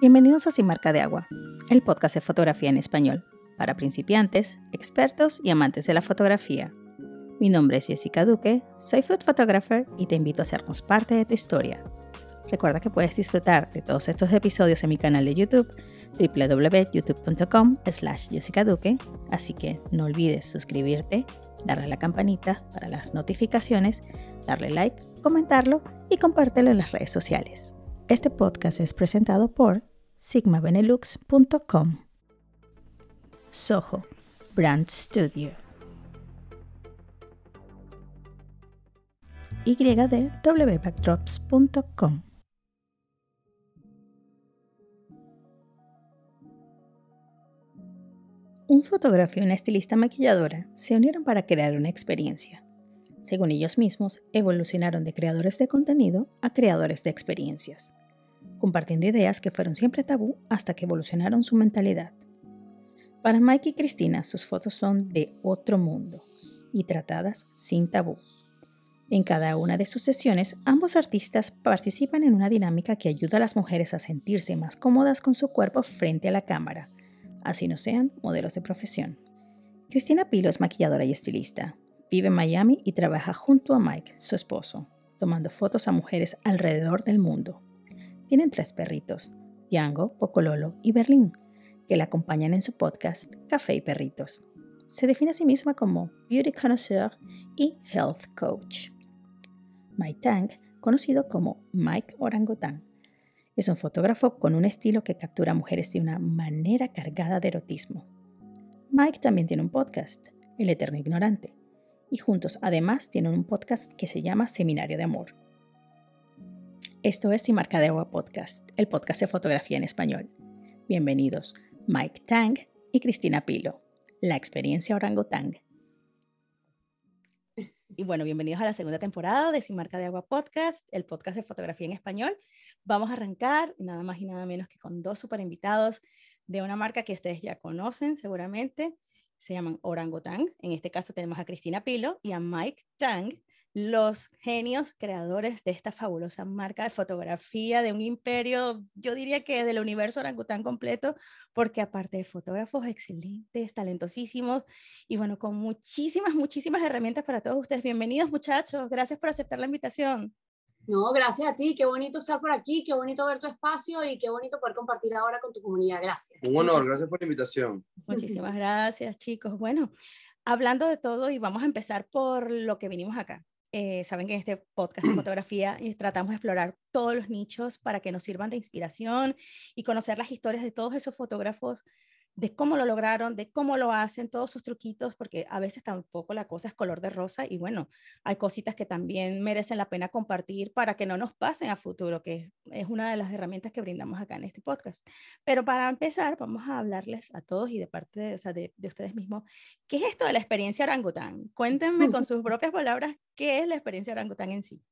Bienvenidos a Sin Marca de Agua, el podcast de fotografía en español, para principiantes, expertos y amantes de la fotografía. Mi nombre es Jessica Duque, soy food photographer y te invito a hacernos parte de tu historia. Recuerda que puedes disfrutar de todos estos episodios en mi canal de YouTube www.youtube.com slash Jessica Duque, así que no olvides suscribirte, darle la campanita para las notificaciones, darle like, comentarlo y compártelo en las redes sociales. Este podcast es presentado por sigmabenelux.com. Soho Brand Studio. ydwbackdrops.com. Un fotógrafo y una estilista maquilladora se unieron para crear una experiencia. Según ellos mismos, evolucionaron de creadores de contenido a creadores de experiencias, compartiendo ideas que fueron siempre tabú hasta que evolucionaron su mentalidad. Para Mike y Cristina, sus fotos son de otro mundo y tratadas sin tabú. En cada una de sus sesiones, ambos artistas participan en una dinámica que ayuda a las mujeres a sentirse más cómodas con su cuerpo frente a la cámara, así no sean modelos de profesión. Cristina Pilo es maquilladora y estilista. Vive en Miami y trabaja junto a Mike, su esposo, tomando fotos a mujeres alrededor del mundo. Tienen tres perritos, Django, Pocololo y Berlín, que la acompañan en su podcast Café y Perritos. Se define a sí misma como Beauty Connoisseur y Health Coach. Mike Tang, conocido como Mike Orangután, es un fotógrafo con un estilo que captura mujeres de una manera cargada de erotismo. Mike también tiene un podcast, El Eterno Ignorante, y juntos además tienen un podcast que se llama Seminario de Amor. Esto es Sin Marca de Agua Podcast, el podcast de fotografía en español. Bienvenidos. Mike Tang y Cristina Pilo, la experiencia orangután. Y bueno, bienvenidos a la segunda temporada de Sin Marca de Agua Podcast, el podcast de fotografía en español. Vamos a arrancar nada más y nada menos que con dos super invitados de una marca que ustedes ya conocen seguramente. Se llaman Orangután. En este caso tenemos a Cristina Pilo y a Mike Tang, los genios creadores de esta fabulosa marca de fotografía de un imperio, yo diría que del universo orangután completo, porque aparte de fotógrafos excelentes, talentosísimos y bueno, con muchísimas, muchísimas herramientas para todos ustedes. Bienvenidos muchachos, gracias por aceptar la invitación. No, gracias a ti, qué bonito estar por aquí, qué bonito ver tu espacio y qué bonito poder compartir ahora con tu comunidad. Gracias. Un honor, gracias por la invitación. Muchísimas gracias chicos. Bueno, hablando de todo y vamos a empezar por lo que vinimos acá. Eh, saben que en este podcast de fotografía eh, tratamos de explorar todos los nichos para que nos sirvan de inspiración y conocer las historias de todos esos fotógrafos de cómo lo lograron, de cómo lo hacen, todos sus truquitos, porque a veces tampoco la cosa es color de rosa y bueno, hay cositas que también merecen la pena compartir para que no nos pasen a futuro, que es una de las herramientas que brindamos acá en este podcast. Pero para empezar, vamos a hablarles a todos y de parte de, o sea, de, de ustedes mismos, ¿qué es esto de la experiencia orangután? Cuéntenme con sus propias palabras qué es la experiencia orangután en sí.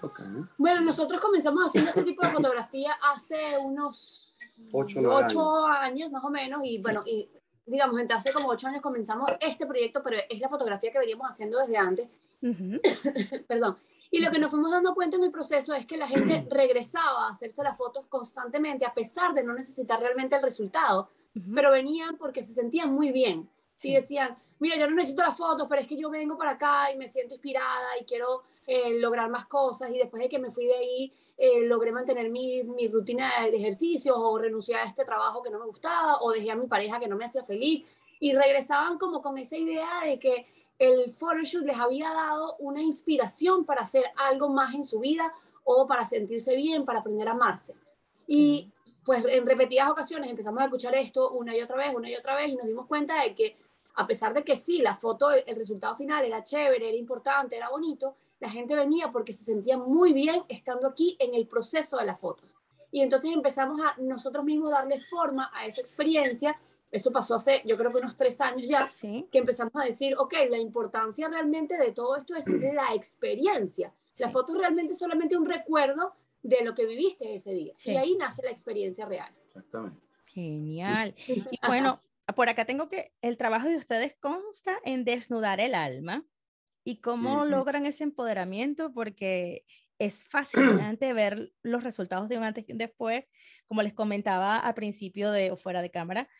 Okay. Bueno, nosotros comenzamos haciendo este tipo de fotografía hace unos ocho, años. más o menos y bueno, y digamos, entre hace como ocho años comenzamos este proyecto, pero es la fotografía que veníamos haciendo desde antes. Perdón. Y lo que nos fuimos dando cuenta en el proceso es que la gente regresaba a hacerse las fotos constantemente a pesar de no necesitar realmente el resultado, pero venían porque se sentían muy bien. Sí. Decían, mira, yo no necesito las fotos, pero es que yo vengo para acá y me siento inspirada y quiero eh, lograr más cosas y después de que me fui de ahí eh, logré mantener mi, mi, rutina de ejercicios o renuncié a este trabajo que no me gustaba o dejé a mi pareja que no me hacía feliz y regresaban como con esa idea de que el photoshoot les había dado una inspiración para hacer algo más en su vida o para sentirse bien, para aprender a amarse. Y pues en repetidas ocasiones empezamos a escuchar esto una y otra vez, una y otra vez y nos dimos cuenta de que a pesar de que sí, la foto, el resultado final era chévere, era importante, era bonito, la gente venía porque se sentía muy bien estando aquí en el proceso de las fotos. Y entonces empezamos a nosotros mismos darle forma a esa experiencia. Eso pasó hace, yo creo que unos tres años ya, que empezamos a decir, ok, la importancia realmente de todo esto es la experiencia. La foto es realmente solamente un recuerdo de lo que viviste ese día. Y ahí nace la experiencia real. Exactamente. Genial. Y bueno, por acá tengo que el trabajo de ustedes consta en desnudar el alma, y cómo logran ese empoderamiento, porque es fascinante ver los resultados de un antes y un después. Como les comentaba al principio de o fuera de cámara,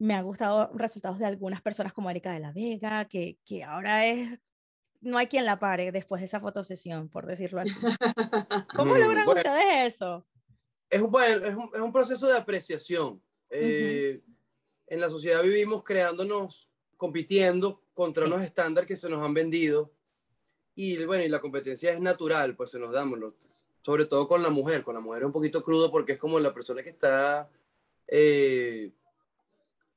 me ha gustado resultados de algunas personas como Erika de la Vega, que, que ahora es, no hay quien la pare después de esa fotosesión, por decirlo así. ¿Cómo logran ustedes eso? Es un, es un, es un proceso de apreciación. Eh, en la sociedad vivimos creándonos, compitiendo contra unos estándares que se nos han vendido y bueno, y la competencia es natural, pues se nos damos, sobre todo con la mujer. Con la mujer es un poquito crudo porque es como la persona que está, eh,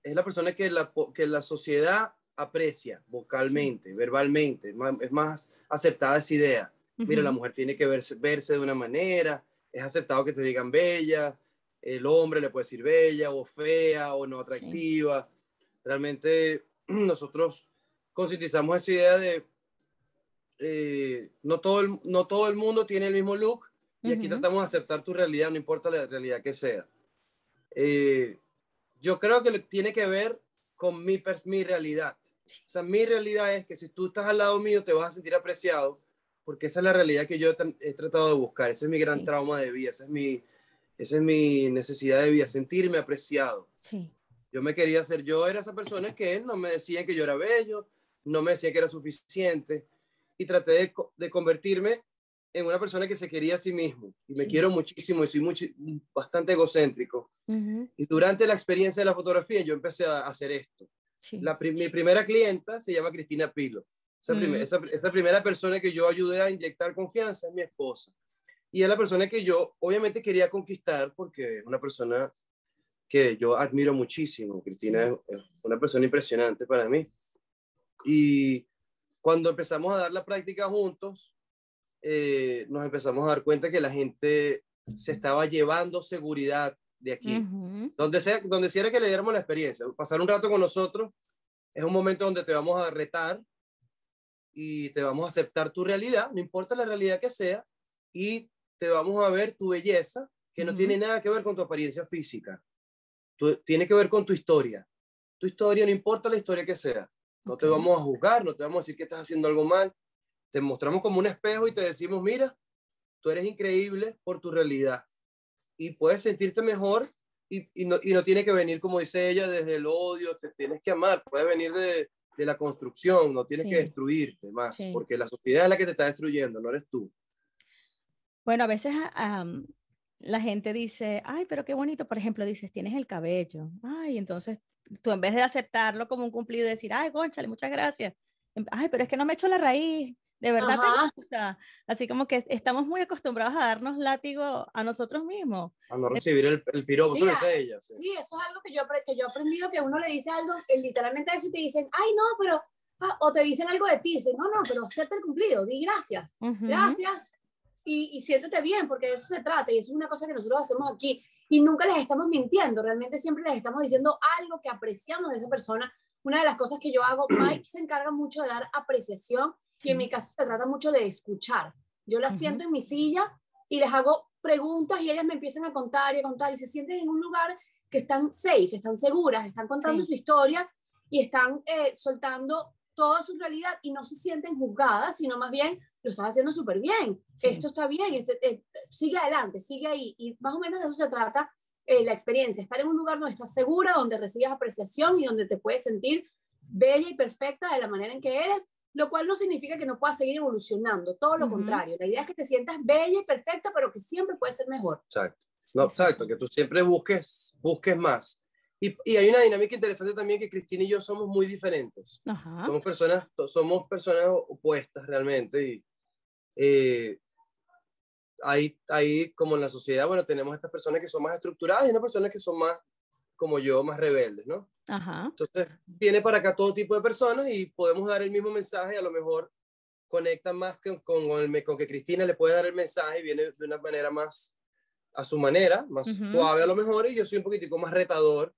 es la persona que la, que la sociedad aprecia vocalmente, verbalmente, es más, aceptada esa idea. Mira, la mujer tiene que verse, verse de una manera, es aceptado que te digan bella, el hombre le puede decir bella o fea o no atractiva. Realmente nosotros concientizamos esa idea de eh, no, todo el, no todo el mundo tiene el mismo look y aquí tratamos de aceptar tu realidad, no importa la realidad que sea. Eh, yo creo que tiene que ver con mi, mi realidad. O sea, mi realidad es que si tú estás al lado mío te vas a sentir apreciado porque esa es la realidad que yo he, tratado de buscar. Ese es mi gran trauma de vida, esa es mi, esa es mi necesidad de vida, sentirme apreciado. Sí. Yo me quería ser, yo era esa persona que no me decían que yo era bello, no me decían que era suficiente y traté de, de, convertirme en una persona que se quería a sí mismo. Y me quiero muchísimo y soy mucho, bastante egocéntrico. Y durante la experiencia de la fotografía yo empecé a hacer esto. La, mi primera clienta se llama Cristina Pilo. Esa, esa, primera persona que yo ayudé a inyectar confianza es mi esposa. Y es la persona que yo obviamente quería conquistar porque es una persona que yo admiro muchísimo. Cristina es una persona impresionante para mí. Y cuando empezamos a dar la práctica juntos, eh, nos empezamos a dar cuenta que la gente se estaba llevando seguridad de aquí. donde, sea, donde sea que le diéramos la experiencia, pasar un rato con nosotros es un momento donde te vamos a retar y te vamos a aceptar tu realidad, no importa la realidad que sea, y te vamos a ver tu belleza, que no tiene nada que ver con tu apariencia física. tiene que ver con tu historia. Tu historia, no importa la historia que sea. No te vamos a juzgar, no te vamos a decir que estás haciendo algo mal. Te mostramos como un espejo y te decimos, mira, tú eres increíble por tu realidad. Y puedes sentirte mejor y, y, no, y no tiene que venir, como dice ella, desde el odio, te tienes que amar. Puede venir de, de la construcción, no tienes que destruirte más, porque la sociedad es la que te está destruyendo, no eres tú. Bueno, a veces la gente dice, ay, pero qué bonito, por ejemplo, dices, tienes el cabello, ay, entonces tú en vez de aceptarlo como un cumplido y decir, ay, conchale, muchas gracias, em, ay, pero es que no me echo la raíz, de verdad te gusta. Así como que estamos muy acostumbrados a darnos látigo a nosotros mismos. A no recibir el, el piropo, sí, eso ella. Sí. eso es algo que yo, que yo he aprendido, que uno le dice algo, literalmente eso y te dicen, ay, no, pero, ah", o te dicen algo de ti, dicen, no, no, pero acepta el cumplido, di gracias, gracias, y, y siéntete bien, porque de eso se trata, y eso es una cosa que nosotros hacemos aquí y nunca les estamos mintiendo, realmente siempre les estamos diciendo algo que apreciamos de esa persona. Una de las cosas que yo hago, Mike se encarga mucho de dar apreciación y en mi caso se trata mucho de escuchar. Yo la siento en mi silla y les hago preguntas y ellas me empiezan a contar y a contar y se sienten en un lugar que están safe, están seguras, están contando su historia y están eh, soltando toda su realidad y no se sienten juzgadas, sino más bien lo estás haciendo súper bien, esto está bien, este, eh, sigue adelante, sigue ahí. Y más o menos de eso se trata eh, la experiencia, estar en un lugar donde estás segura, donde recibes apreciación y donde te puedes sentir bella y perfecta de la manera en que eres, lo cual no significa que no puedas seguir evolucionando, todo lo contrario. La idea es que te sientas bella y perfecta, pero que siempre puedes ser mejor. Exacto. No, exacto, que tú siempre busques, busques más. Y, y, hay una dinámica interesante también que Cristina y yo somos muy diferentes. Somos personas, somos personas opuestas realmente y eh, ahí, ahí, como en la sociedad, bueno, tenemos estas personas que son más estructuradas y unas personas que son más, como yo, más rebeldes, ¿no? Ajá. Entonces, viene para acá todo tipo de personas y podemos dar el mismo mensaje, a lo mejor conectan más con, con, el, con que Cristina le puede dar el mensaje y viene de una manera más a su manera, más suave a lo mejor, y yo soy un poquitico más retador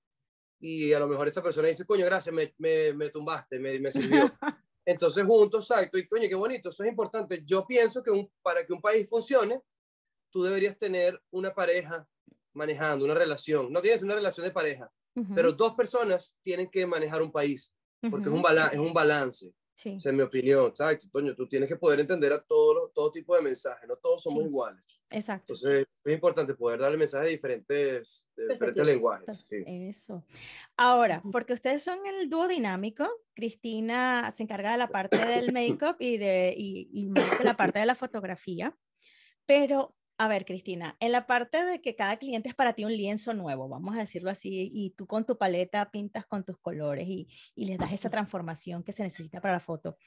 y a lo mejor esa persona dice, coño, gracias, me, me, me tumbaste, me, me sirvió. Entonces, juntos, exacto, y coño, qué bonito, eso es importante. Yo pienso que un, para que un país funcione, tú deberías tener una pareja manejando, una relación. No tienes una relación de pareja, pero dos personas tienen que manejar un país, porque es, un es un balance. Sí. Esa es mi opinión, exacto. Toño, tú tienes que poder entender a todo, todo tipo de mensajes, no todos somos iguales. Exacto. Entonces, es importante poder darle mensajes de diferentes, diferentes lenguajes. Eso. Ahora, porque ustedes son el dúo dinámico, Cristina se encarga de la parte del make-up y de, y, y de la parte de la fotografía, pero a ver, Cristina, en la parte de que cada cliente es para ti un lienzo nuevo, vamos a decirlo así, y tú con tu paleta pintas con tus colores y, y les das esa transformación que se necesita para la foto.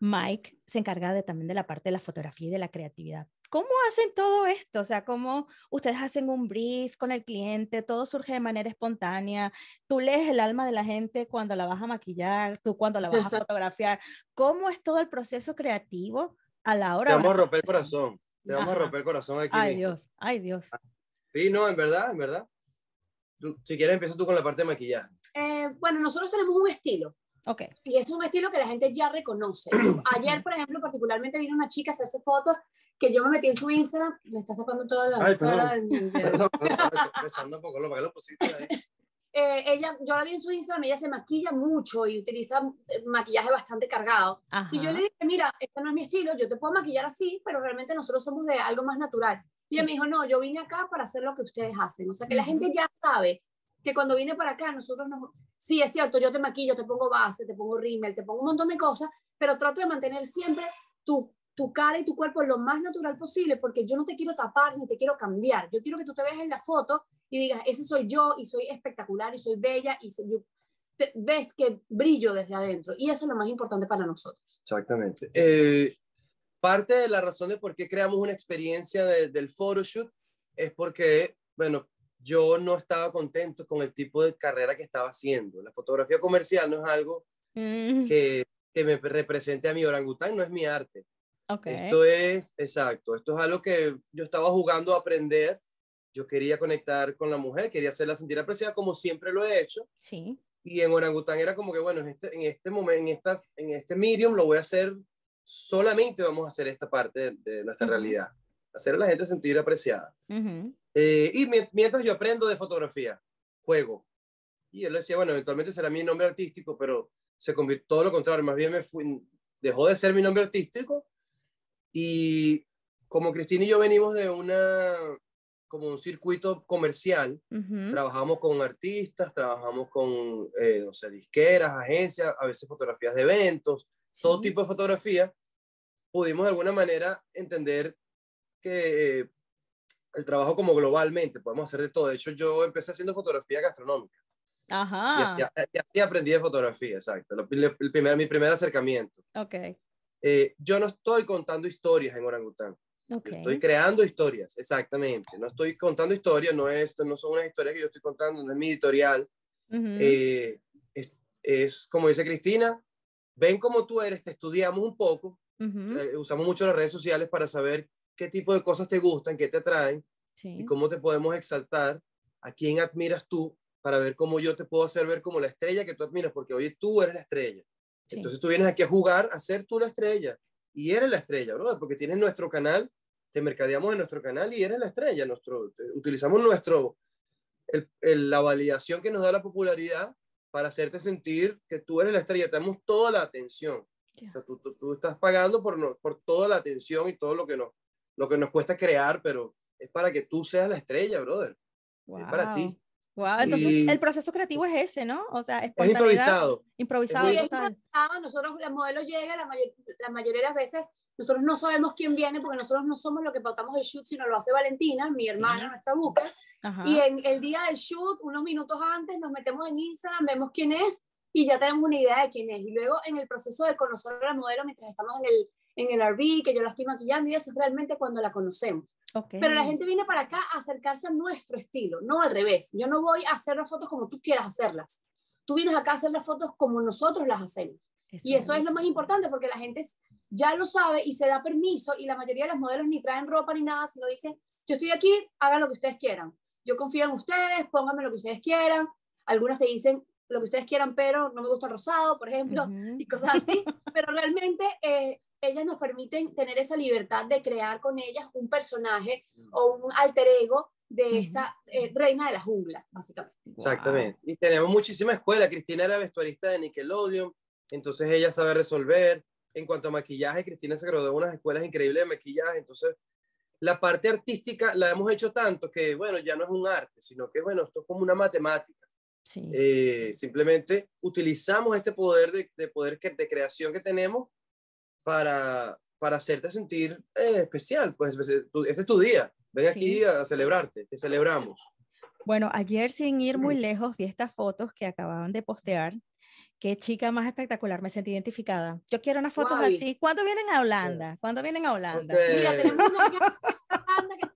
Mike se encarga de, también de la parte de la fotografía y de la creatividad. ¿Cómo hacen todo esto? O sea, ¿cómo ustedes hacen un brief con el cliente? Todo surge de manera espontánea. Tú lees el alma de la gente cuando la vas a maquillar, tú cuando la vas a fotografiar. ¿Cómo es todo el proceso creativo a la hora? de... vamos a romper el corazón. Te vamos a romper el corazón aquí. Ay, Dios, ay, Dios. Ah, sí, no, en verdad, en verdad. si quieres, empieza tú con la parte de maquillaje. Eh, bueno, nosotros tenemos un estilo. Ok. Y es un estilo que la gente ya reconoce. Ayer, por ejemplo, particularmente vino una chica a hacerse fotos que yo me metí en su Instagram. Me está sacando toda la. Ay, perdón. perdón, perdón, un poco, lo, lo pusiste ahí. Eh, ella, yo la vi en su Instagram, ella se maquilla mucho y utiliza eh, maquillaje bastante cargado. Y yo le dije, mira, este no es mi estilo, yo te puedo maquillar así, pero realmente nosotros somos de algo más natural. Y ella me dijo, no, yo vine acá para hacer lo que ustedes hacen. O sea, que la gente ya sabe que cuando vine para acá, nosotros nos... Sí, es cierto, yo te maquillo, te pongo base, te pongo rímel, te pongo un montón de cosas, pero trato de mantener siempre tu, tu cara y tu cuerpo lo más natural posible, porque yo no te quiero tapar ni te quiero cambiar. Yo quiero que tú te veas en la foto y digas, ese soy yo y soy espectacular y soy bella y ves que brillo desde adentro. Y eso es lo más importante para nosotros. Exactamente. Eh, parte de la razón de por qué creamos una experiencia del photoshoot es porque, bueno, yo no estaba contento con el tipo de carrera que estaba haciendo. La fotografía comercial no es algo mm. que, que, me represente a mi orangután, no es mi arte. Okay. Esto es, exacto, esto es algo que yo estaba jugando a aprender yo quería conectar con la mujer, quería hacerla sentir apreciada como siempre lo he hecho. Sí. Y en orangután era como que, bueno, en este, en este momento, en, esta, en este medium lo voy a hacer, solamente vamos a hacer esta parte de, nuestra realidad, hacer a la gente sentir apreciada. Eh, y mientras yo aprendo de fotografía, juego. Y él decía, bueno, eventualmente será mi nombre artístico, pero se convirtió todo lo contrario, más bien me fui, dejó de ser mi nombre artístico y como Cristina y yo venimos de una como un circuito comercial. Trabajamos con artistas, trabajamos con, eh, no sé, disqueras, agencias, a veces fotografías de eventos, todo tipo de fotografía. Pudimos de alguna manera entender que eh, el trabajo como globalmente, podemos hacer de todo. De hecho, yo empecé haciendo fotografía gastronómica. Ajá. Y así, aprendí de fotografía, exacto. El, primer, mi primer acercamiento. Ok. Eh, yo no estoy contando historias en orangután. Estoy creando historias, exactamente. No estoy contando historias, no, es, no son unas historias que yo estoy contando, no es mi editorial. Eh, es, como dice Cristina, ven como tú eres, te estudiamos un poco, eh, usamos mucho las redes sociales para saber qué tipo de cosas te gustan, qué te atraen y cómo te podemos exaltar, a quién admiras tú, para ver cómo yo te puedo hacer ver como la estrella que tú admiras, porque hoy tú eres la estrella. Entonces tú vienes aquí a jugar a ser tú la estrella y eres la estrella, ¿verdad? Porque tienes nuestro canal te mercadeamos en nuestro canal y eres la estrella. Nuestro, utilizamos nuestro, el, la validación que nos da la popularidad para hacerte sentir que tú eres la estrella. Te damos toda la atención. tú, tú, estás pagando por, por toda la atención y todo lo que, nos, lo que nos cuesta crear, pero es para que tú seas la estrella, brother. Es para ti. Wow, entonces el proceso creativo es ese, ¿no? O sea, es improvisado. Improvisado. Es improvisado. Nosotros, el modelo llega, la, la mayoría de las veces nosotros no sabemos quién viene porque nosotros no somos lo que pautamos el shoot, sino lo hace Valentina, mi hermana, nuestra buca. Y en el día del shoot, unos minutos antes, nos metemos en Instagram, vemos quién es y ya tenemos una idea de quién es. Y luego en el proceso de conocer a la modelo mientras estamos en el, en el RV, que yo la estoy maquillando, y eso es realmente cuando la conocemos. Pero la gente viene para acá a acercarse a nuestro estilo, no al revés. Yo no voy a hacer las fotos como tú quieras hacerlas. Tú vienes acá a hacer las fotos como nosotros las hacemos. y eso es lo más importante porque la gente ya lo sabe y se da permiso y la mayoría de los modelos ni traen ropa ni nada, sino dicen, yo estoy aquí, hagan lo que ustedes quieran. Yo confío en ustedes, pónganme lo que ustedes quieran. Algunas te dicen lo que ustedes quieran, pero no me gusta el rosado, por ejemplo, y cosas así. pero realmente eh, ellas nos permiten tener esa libertad de crear con ellas un personaje o un alter ego de esta eh, reina de la jungla, básicamente. Exactamente. Y tenemos muchísima escuela. Cristina era vestuarista de Nickelodeon, entonces ella sabe resolver. En cuanto a maquillaje, Cristina se graduó de unas escuelas increíbles de maquillaje, entonces la parte artística la hemos hecho tanto que, bueno, ya no es un arte, sino que, bueno, esto es como una matemática. Eh, simplemente utilizamos este poder de, de, poder de creación que tenemos para, para hacerte sentir eh, especial. Pues ese, es tu día. Ven aquí a celebrarte, te celebramos. Bueno, ayer sin ir muy lejos vi estas fotos que acababan de postear. Qué chica más espectacular, me sentí identificada. Yo quiero unas fotos así. ¿Cuándo vienen a Holanda? ¿Cuándo vienen a Holanda? Mira, tenemos una Holanda que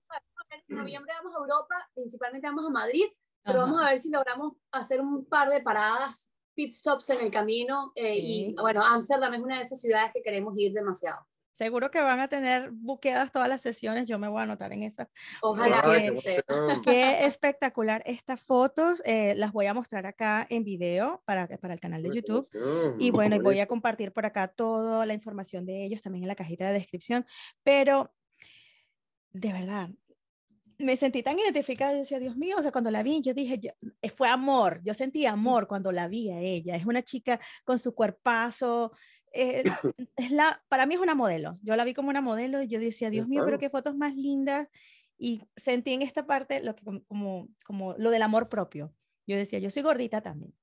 en noviembre vamos a Europa, principalmente vamos a Madrid, pero vamos a ver si logramos hacer un par de paradas, pit stops en el camino. Eh, y bueno, Amsterdam es una de esas ciudades que queremos ir demasiado. Seguro que van a tener buqueadas todas las sesiones. Yo me voy a anotar en esas. Ojalá que Qué espectacular. Estas fotos eh, las voy a mostrar acá en video para, para el canal de YouTube. Y bueno, voy a compartir por acá toda la información de ellos también en la cajita de descripción. Pero de verdad, me sentí tan identificada y decía, Dios mío, o sea, cuando la vi, yo dije, eh, fue amor, yo sentí amor cuando la vi a ella. Es una chica con su cuerpazo, eh, es la, para mí es una modelo. Yo la vi como una modelo y yo decía, Dios mío, pero qué fotos más lindas. Y sentí en esta parte lo que, como, como lo del amor propio. Yo decía, yo soy gordita también.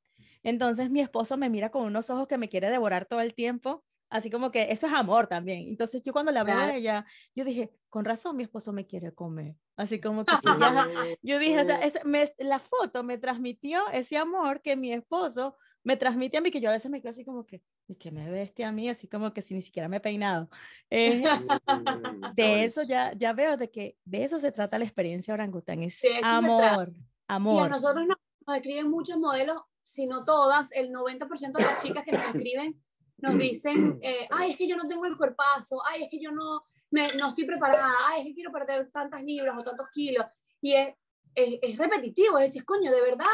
Entonces mi esposo me mira con unos ojos que me quiere devorar todo el tiempo, así como que eso es amor también. Entonces yo cuando la veo a ella, yo dije, con razón mi esposo me quiere comer. Así como que ya, yo dije, o sea, la foto me transmitió ese amor que mi esposo me transmite a mí que yo a veces me quedo así como que, que me veste a mí? Así como que si ni siquiera me he peinado. Eh, mm, de eso ya, ya veo de que de eso se trata la experiencia orangután, es amor, amor. Y a nosotros nos, escriben muchos modelos, si no todas, el 90% de las chicas que nos escriben nos dicen, eh, ay, es que yo no tengo el cuerpazo, ay, es que yo no, me, no estoy preparada, ay, es que quiero perder tantas libras o tantos kilos. Y es, es, es repetitivo, es decir, coño, de verdad,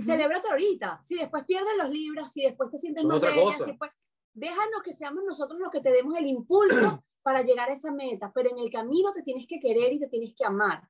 Celébrate ahorita. Si después pierdes los libros, si después te sientes más bella, si después... déjanos que seamos nosotros los que te demos el impulso para llegar a esa meta, pero en el camino te tienes que querer y te tienes que amar.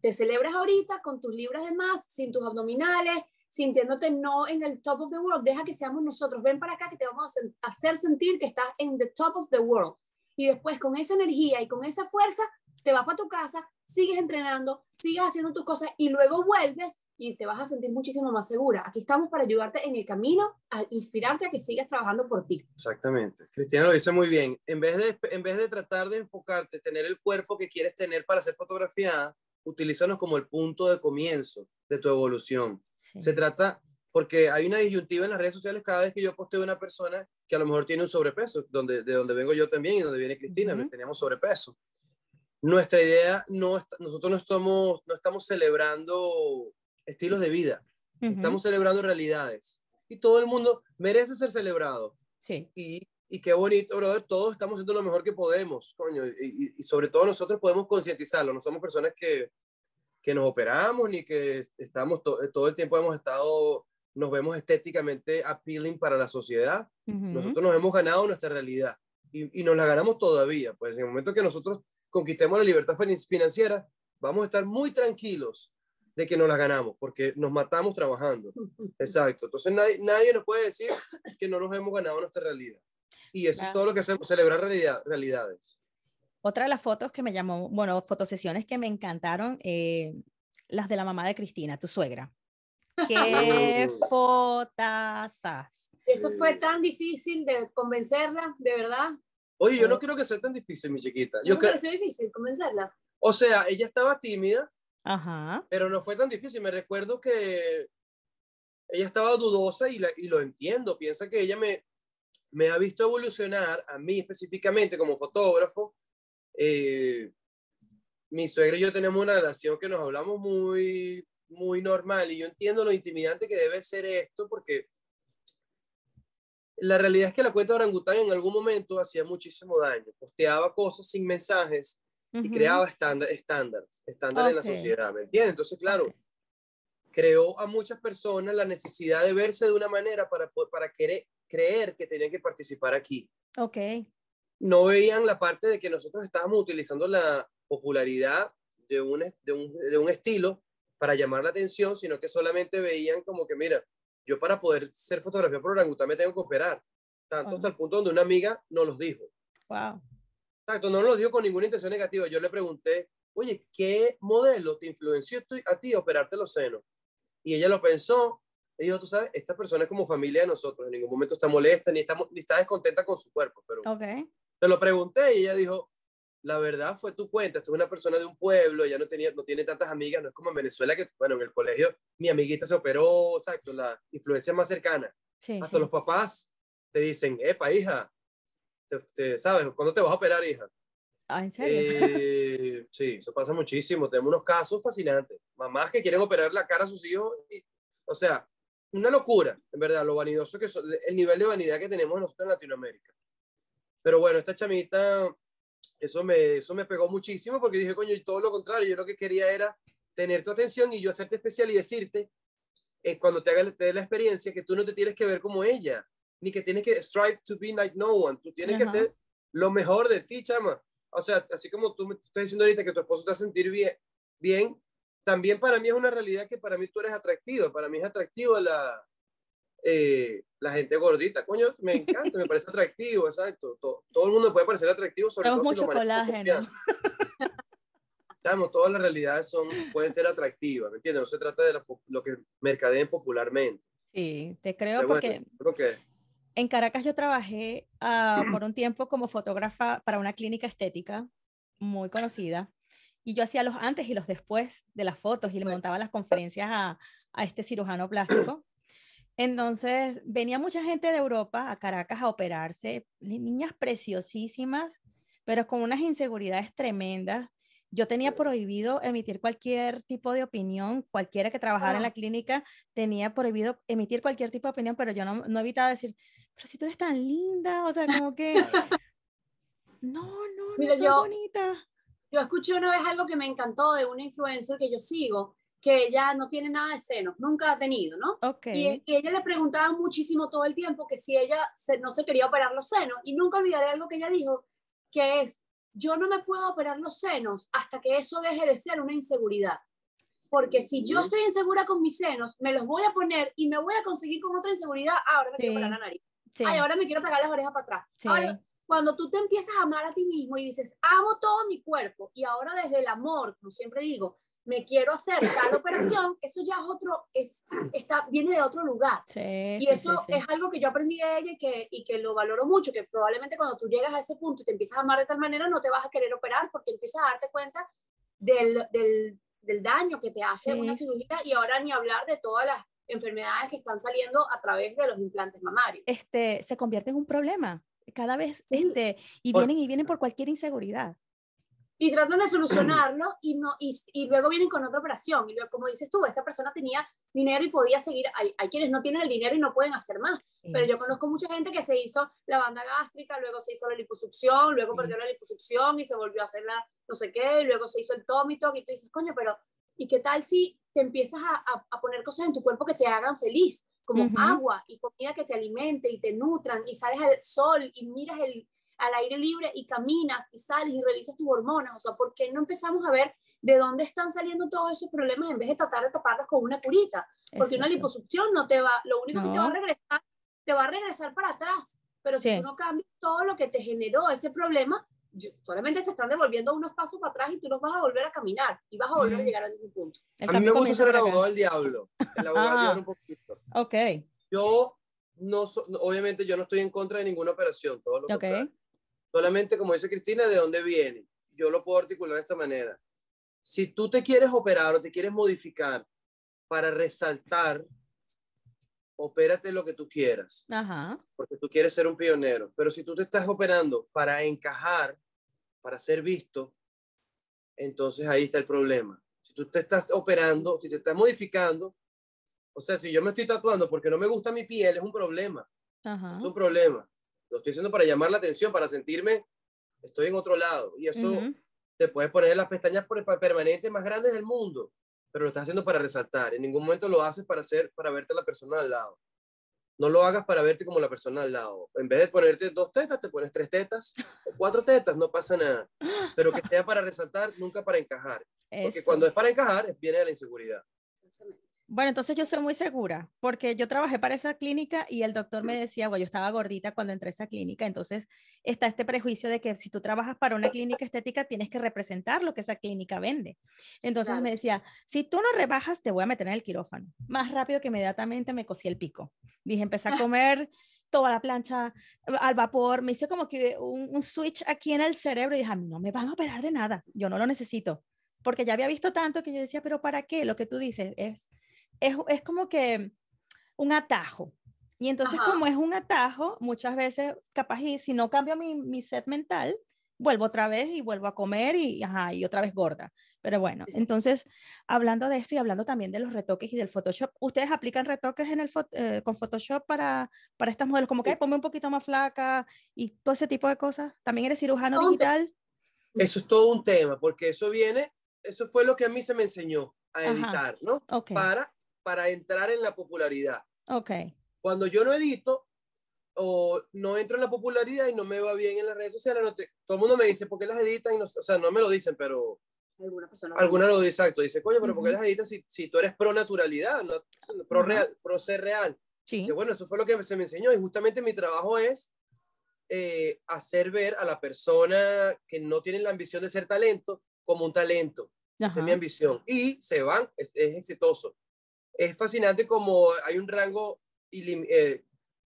Te celebras ahorita con tus libras de más, sin tus abdominales, sintiéndote no en el top of the world. Deja que seamos nosotros. Ven para acá que te vamos a hacer sentir que estás en the top of the world. Y después con esa energía y con esa fuerza, te vas para tu casa, sigues entrenando, sigues haciendo tus cosas y luego vuelves y te vas a sentir muchísimo más segura. Aquí estamos para ayudarte en el camino, a inspirarte a que sigas trabajando por ti. Exactamente. Cristina lo dice muy bien. En vez de, en vez de tratar de enfocarte, tener el cuerpo que quieres tener para ser fotografiada, utilízanos como el punto de comienzo de tu evolución. Se trata, porque hay una disyuntiva en las redes sociales cada vez que yo posteo una persona que a lo mejor tiene un sobrepeso, donde, de donde vengo yo también y donde viene Cristina, teníamos sobrepeso. Nuestra idea, no nosotros no estamos, no estamos celebrando estilos de vida. Estamos celebrando realidades. Y todo el mundo merece ser celebrado. Sí. Y, y qué bonito, brother. Todos estamos haciendo lo mejor que podemos, coño. Y, y sobre todo nosotros podemos concientizarlo. No somos personas que, que nos operamos ni que estamos todo el tiempo hemos estado, nos vemos estéticamente appealing para la sociedad. Nosotros nos hemos ganado nuestra realidad. Y, y nos la ganamos todavía. Pues en el momento que nosotros conquistemos la libertad financiera, vamos a estar muy tranquilos de que nos la ganamos, porque nos matamos trabajando. Exacto. Entonces nadie, nadie nos puede decir que no nos hemos ganado nuestra realidad. Y eso es todo lo que hacemos, celebrar realidad, realidades. Otra de las fotos que me llamó, bueno, fotosesiones que me encantaron, eh, las de la mamá de Cristina, tu suegra. ¡Qué fotasas! Eso fue tan difícil de convencerla, de verdad. Oye, yo no creo que sea tan difícil, mi chiquita. Yo no creo que sea difícil convencerla. O sea, ella estaba tímida, Ajá. Pero no fue tan difícil. Me recuerdo que ella estaba dudosa y, y lo entiendo. Piensa que ella me, me ha visto evolucionar, a mí específicamente como fotógrafo. Eh, mi suegra y yo tenemos una relación que nos hablamos muy, muy normal y yo entiendo lo intimidante que debe ser esto porque la realidad es que la cuenta de orangután en algún momento hacía muchísimo daño. Posteaba cosas sin mensajes y creaba estándares estándares estándar en la sociedad, ¿me entiendes? Entonces, claro, creó a muchas personas la necesidad de verse de una manera para, para querer, creer que tenían que participar aquí. Ok. No veían la parte de que nosotros estábamos utilizando la popularidad de un, de un, de un estilo para llamar la atención, sino que solamente veían como que, mira, yo para poder ser fotografía por orangután me tengo que operar. tanto hasta el punto donde una amiga nos los dijo. Wow. Exacto, no nos lo dijo con ninguna intención negativa. Yo le pregunté, oye, ¿qué modelo te influenció a ti a operarte los senos? Y ella lo pensó y dijo, tú sabes, esta persona es como familia de nosotros, en ningún momento está molesta ni está, ni está descontenta con su cuerpo. Pero okay. te lo pregunté y ella dijo, la verdad fue tu cuenta, tú es una persona de un pueblo, ella no, tenía, no tiene tantas amigas, no es como en Venezuela que, bueno, en el colegio mi amiguita se operó, exacto, la influencia más cercana. Hasta los papás te dicen, epa, hija, te, ¿sabes? ¿Cuándo te vas a operar, hija? Ah, ¿en serio? Eh, sí, eso pasa muchísimo. Tenemos unos casos fascinantes. Mamás que quieren operar la cara a sus hijos. o sea, una locura, en verdad, lo vanidoso que es el nivel de vanidad que tenemos nosotros en Latinoamérica. Pero bueno, esta chamita, eso me, eso me pegó muchísimo porque dije, coño, y todo lo contrario, yo lo que quería era tener tu atención y yo hacerte especial y decirte, eh, cuando te haga te dé la experiencia, que tú no te tienes que ver como ella, ni que tienes que strive to be like no one, tú tienes que ser lo mejor de ti, chama. O sea, así como tú me estás diciendo ahorita que tu esposo te hace sentir bien, bien, también para mí es una realidad que para mí tú eres atractiva, para mí es atractiva la, eh, la gente gordita. Coño, me encanta, me parece atractivo, exacto. Todo, todo, el mundo puede parecer atractivo, sobre todo mucho si lo colágeno. todas las realidades son, pueden ser atractivas, ¿me entiendes? No se trata de lo que mercadeen popularmente. Sí, te creo porque creo que... en Caracas yo trabajé uh, por un tiempo como fotógrafa para una clínica estética muy conocida y yo hacía los antes y los después de las fotos y le montaba las conferencias a, a este cirujano plástico. Entonces, venía mucha gente de Europa a Caracas a operarse, niñas preciosísimas, pero con unas inseguridades tremendas. Yo tenía prohibido emitir cualquier tipo de opinión, cualquiera que trabajara en la clínica tenía prohibido emitir cualquier tipo de opinión, pero yo no, no evitaba decir, pero si tú eres tan linda, o sea, como que, no, no, no soy bonita. Yo escuché una vez algo que me encantó de una influencer que yo sigo, que ella no tiene nada de senos, nunca ha tenido, ¿no? Okay. Y, ella le preguntaba muchísimo todo el tiempo que si ella no se quería operar los senos. Y nunca olvidaré algo que ella dijo, que es, yo no me puedo operar los senos hasta que eso deje de ser una inseguridad. Porque si yo estoy insegura con mis senos, me los voy a poner y me voy a conseguir con otra inseguridad. ahora me quiero operar la nariz. Ay, ahora me quiero pegar las orejas para atrás. Sí cuando tú te empiezas a amar a ti mismo y dices, amo todo mi cuerpo y ahora desde el amor, como siempre digo, me quiero hacer tal operación, eso ya es otro, es, está, viene de otro lugar. y eso es algo que yo aprendí de ella y que, y que lo valoro mucho, que probablemente cuando tú llegas a ese punto y te empiezas a amar de tal manera, no te vas a querer operar porque empiezas a darte cuenta del, del, del daño que te hace una cirugía y ahora ni hablar de todas las enfermedades que están saliendo a través de los implantes mamarios. Este, se convierte en un problema cada vez, este, y vienen y vienen por cualquier inseguridad. Y tratan de solucionarlo y, no, y, y, luego vienen con otra operación. Y luego, como dices tú, esta persona tenía dinero y podía seguir. Hay, hay quienes no tienen el dinero y no pueden hacer más. Pero yo conozco mucha gente que se hizo la banda gástrica, luego se hizo la liposucción, luego perdió la liposucción y se volvió a hacer la no sé qué, y luego se hizo el tómito. Y tú dices, coño, pero ¿y qué tal si te empiezas a, a, a poner cosas en tu cuerpo que te hagan feliz? como agua y comida que te alimente y te nutran y sales al sol y miras el, al aire libre y caminas y sales y revisas tus hormonas. O sea, ¿por qué no empezamos a ver de dónde están saliendo todos esos problemas en vez de tratar de taparlos con una curita? Porque una liposucción no te va, lo único que te va a regresar, te va a regresar para atrás. Pero si tú no cambias todo lo que te generó ese problema, solamente te están devolviendo unos pasos para atrás y tú los vas a volver a caminar y vas a volver a llegar a ese punto. a mí me gusta ser el abogado del diablo, el abogado del un poquito. Ok. Yo, no, obviamente yo no estoy en contra de ninguna operación, todo lo okay. Solamente, como dice Cristina, de dónde viene. Yo lo puedo articular de esta manera. Si tú te quieres operar o te quieres modificar para resaltar, opérate lo que tú quieras. Ajá. Porque tú quieres ser un pionero. Pero si tú te estás operando para encajar, para ser visto, entonces ahí está el problema. Si tú te estás operando, si te estás modificando, o sea, si yo me estoy tatuando porque no me gusta mi piel, es un problema. Es un problema. Lo estoy haciendo para llamar la atención, para sentirme, estoy en otro lado. Y eso te puedes poner las pestañas permanentes más grandes del mundo, pero lo estás haciendo para resaltar. En ningún momento lo haces para, hacer, para verte a la persona al lado no lo hagas para verte como la persona al lado. En vez de ponerte dos tetas, te pones tres tetas o cuatro tetas, no pasa nada. Pero que sea para resaltar, nunca para encajar. Porque cuando es para encajar, viene de la inseguridad. Bueno, entonces yo soy muy segura, porque yo trabajé para esa clínica y el doctor me decía, bueno, yo estaba gordita cuando entré a esa clínica, entonces está este prejuicio de que si tú trabajas para una clínica estética, tienes que representar lo que esa clínica vende. Entonces me decía, si tú no rebajas, te voy a meter en el quirófano. Más rápido que inmediatamente me cosí el pico. Dije, empecé a comer toda la plancha al vapor, me hice como que un, un switch aquí en el cerebro y dije, a mí no me van a operar de nada, yo no lo necesito porque ya había visto tanto que yo decía, pero ¿para qué? Lo que tú dices es es, es como que un atajo. Y entonces como es un atajo, muchas veces capaz y si no cambio mi, mi, set mental, vuelvo otra vez y vuelvo a comer y, ajá, y otra vez gorda. Pero bueno, entonces hablando de esto y hablando también de los retoques y del Photoshop, ¿ustedes aplican retoques en el, eh, con Photoshop para, para estas modelos? Como que ponme un poquito más flaca y todo ese tipo de cosas. ¿También eres cirujano digital? Eso es todo un tema, porque eso viene, eso fue lo que a mí se me enseñó a editar, ¿no? Para para entrar en la popularidad. Ok. Cuando yo no edito o no entro en la popularidad y no me va bien en las redes sociales, todo el mundo me dice, ¿por qué las editan? Y no, o sea, no me lo dicen, pero... Alguna persona. Alguna lo dice, exacto. Dice, coño, pero ¿por qué las editas si, si, tú eres pro naturalidad, no, pro, real, pro ser real? Sí. Dice, bueno, eso fue lo que se me enseñó y justamente mi trabajo es eh, hacer ver a la persona que no tiene la ambición de ser talento como un talento. Esa es mi ambición. Y se van, es, es exitoso es fascinante como hay un rango eh,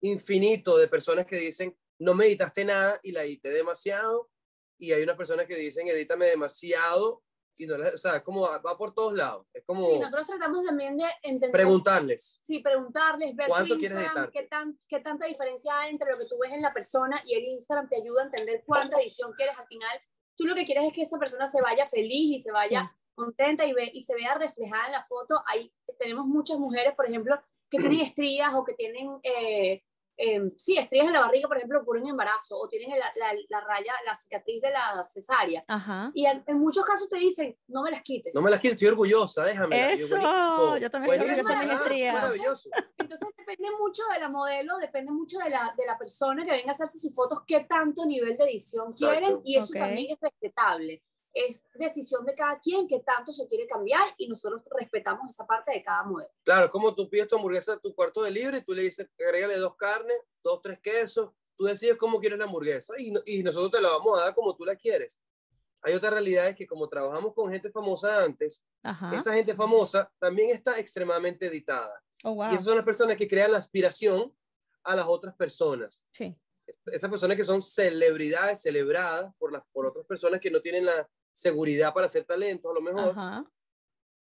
infinito de personas que dicen, no me editaste nada y la edité demasiado, y hay unas personas que dicen, edítame demasiado, y no, o sea, como va, por todos lados. Es como... Sí, nosotros tratamos también de entender... Preguntarles. Sí, preguntarles, ver ¿Cuánto quieres editar? Qué, tan, qué tanta diferencia hay entre lo que tú ves en la persona y el Instagram te ayuda a entender cuánta edición quieres al final. Tú lo que quieres es que esa persona se vaya feliz y se vaya contenta y, ve, y se vea reflejada en la foto. Ahí tenemos muchas mujeres, por ejemplo, que tienen estrías o que tienen, eh, eh, sí, estrías en la barriga, por ejemplo, por un embarazo, o tienen la, la, la raya, la cicatriz de la cesárea. Y en, muchos casos te dicen, no me las quites. No me las quites, estoy orgullosa, déjame. Eso, yo, también estoy orgullosa de mis estrías. Maravilloso. Entonces depende mucho de la modelo, depende mucho de la, de la persona que venga a hacerse sus fotos, qué tanto nivel de edición quieren, y eso también es respetable es decisión de cada quien que tanto se quiere cambiar y nosotros respetamos esa parte de cada modelo. Claro, como tú pides tu hamburguesa tu cuarto de libre y tú le dices, agrégale dos carnes, dos, tres quesos, tú decides cómo quieres la hamburguesa y, y nosotros te la vamos a dar como tú la quieres. Hay otra realidad es que como trabajamos con gente famosa antes, esa gente famosa también está extremadamente editada. Oh, y esas son las personas que crean la aspiración a las otras personas. Sí. Esas personas que son celebridades, celebradas por, las, por otras personas que no tienen la seguridad para hacer talento, a lo mejor.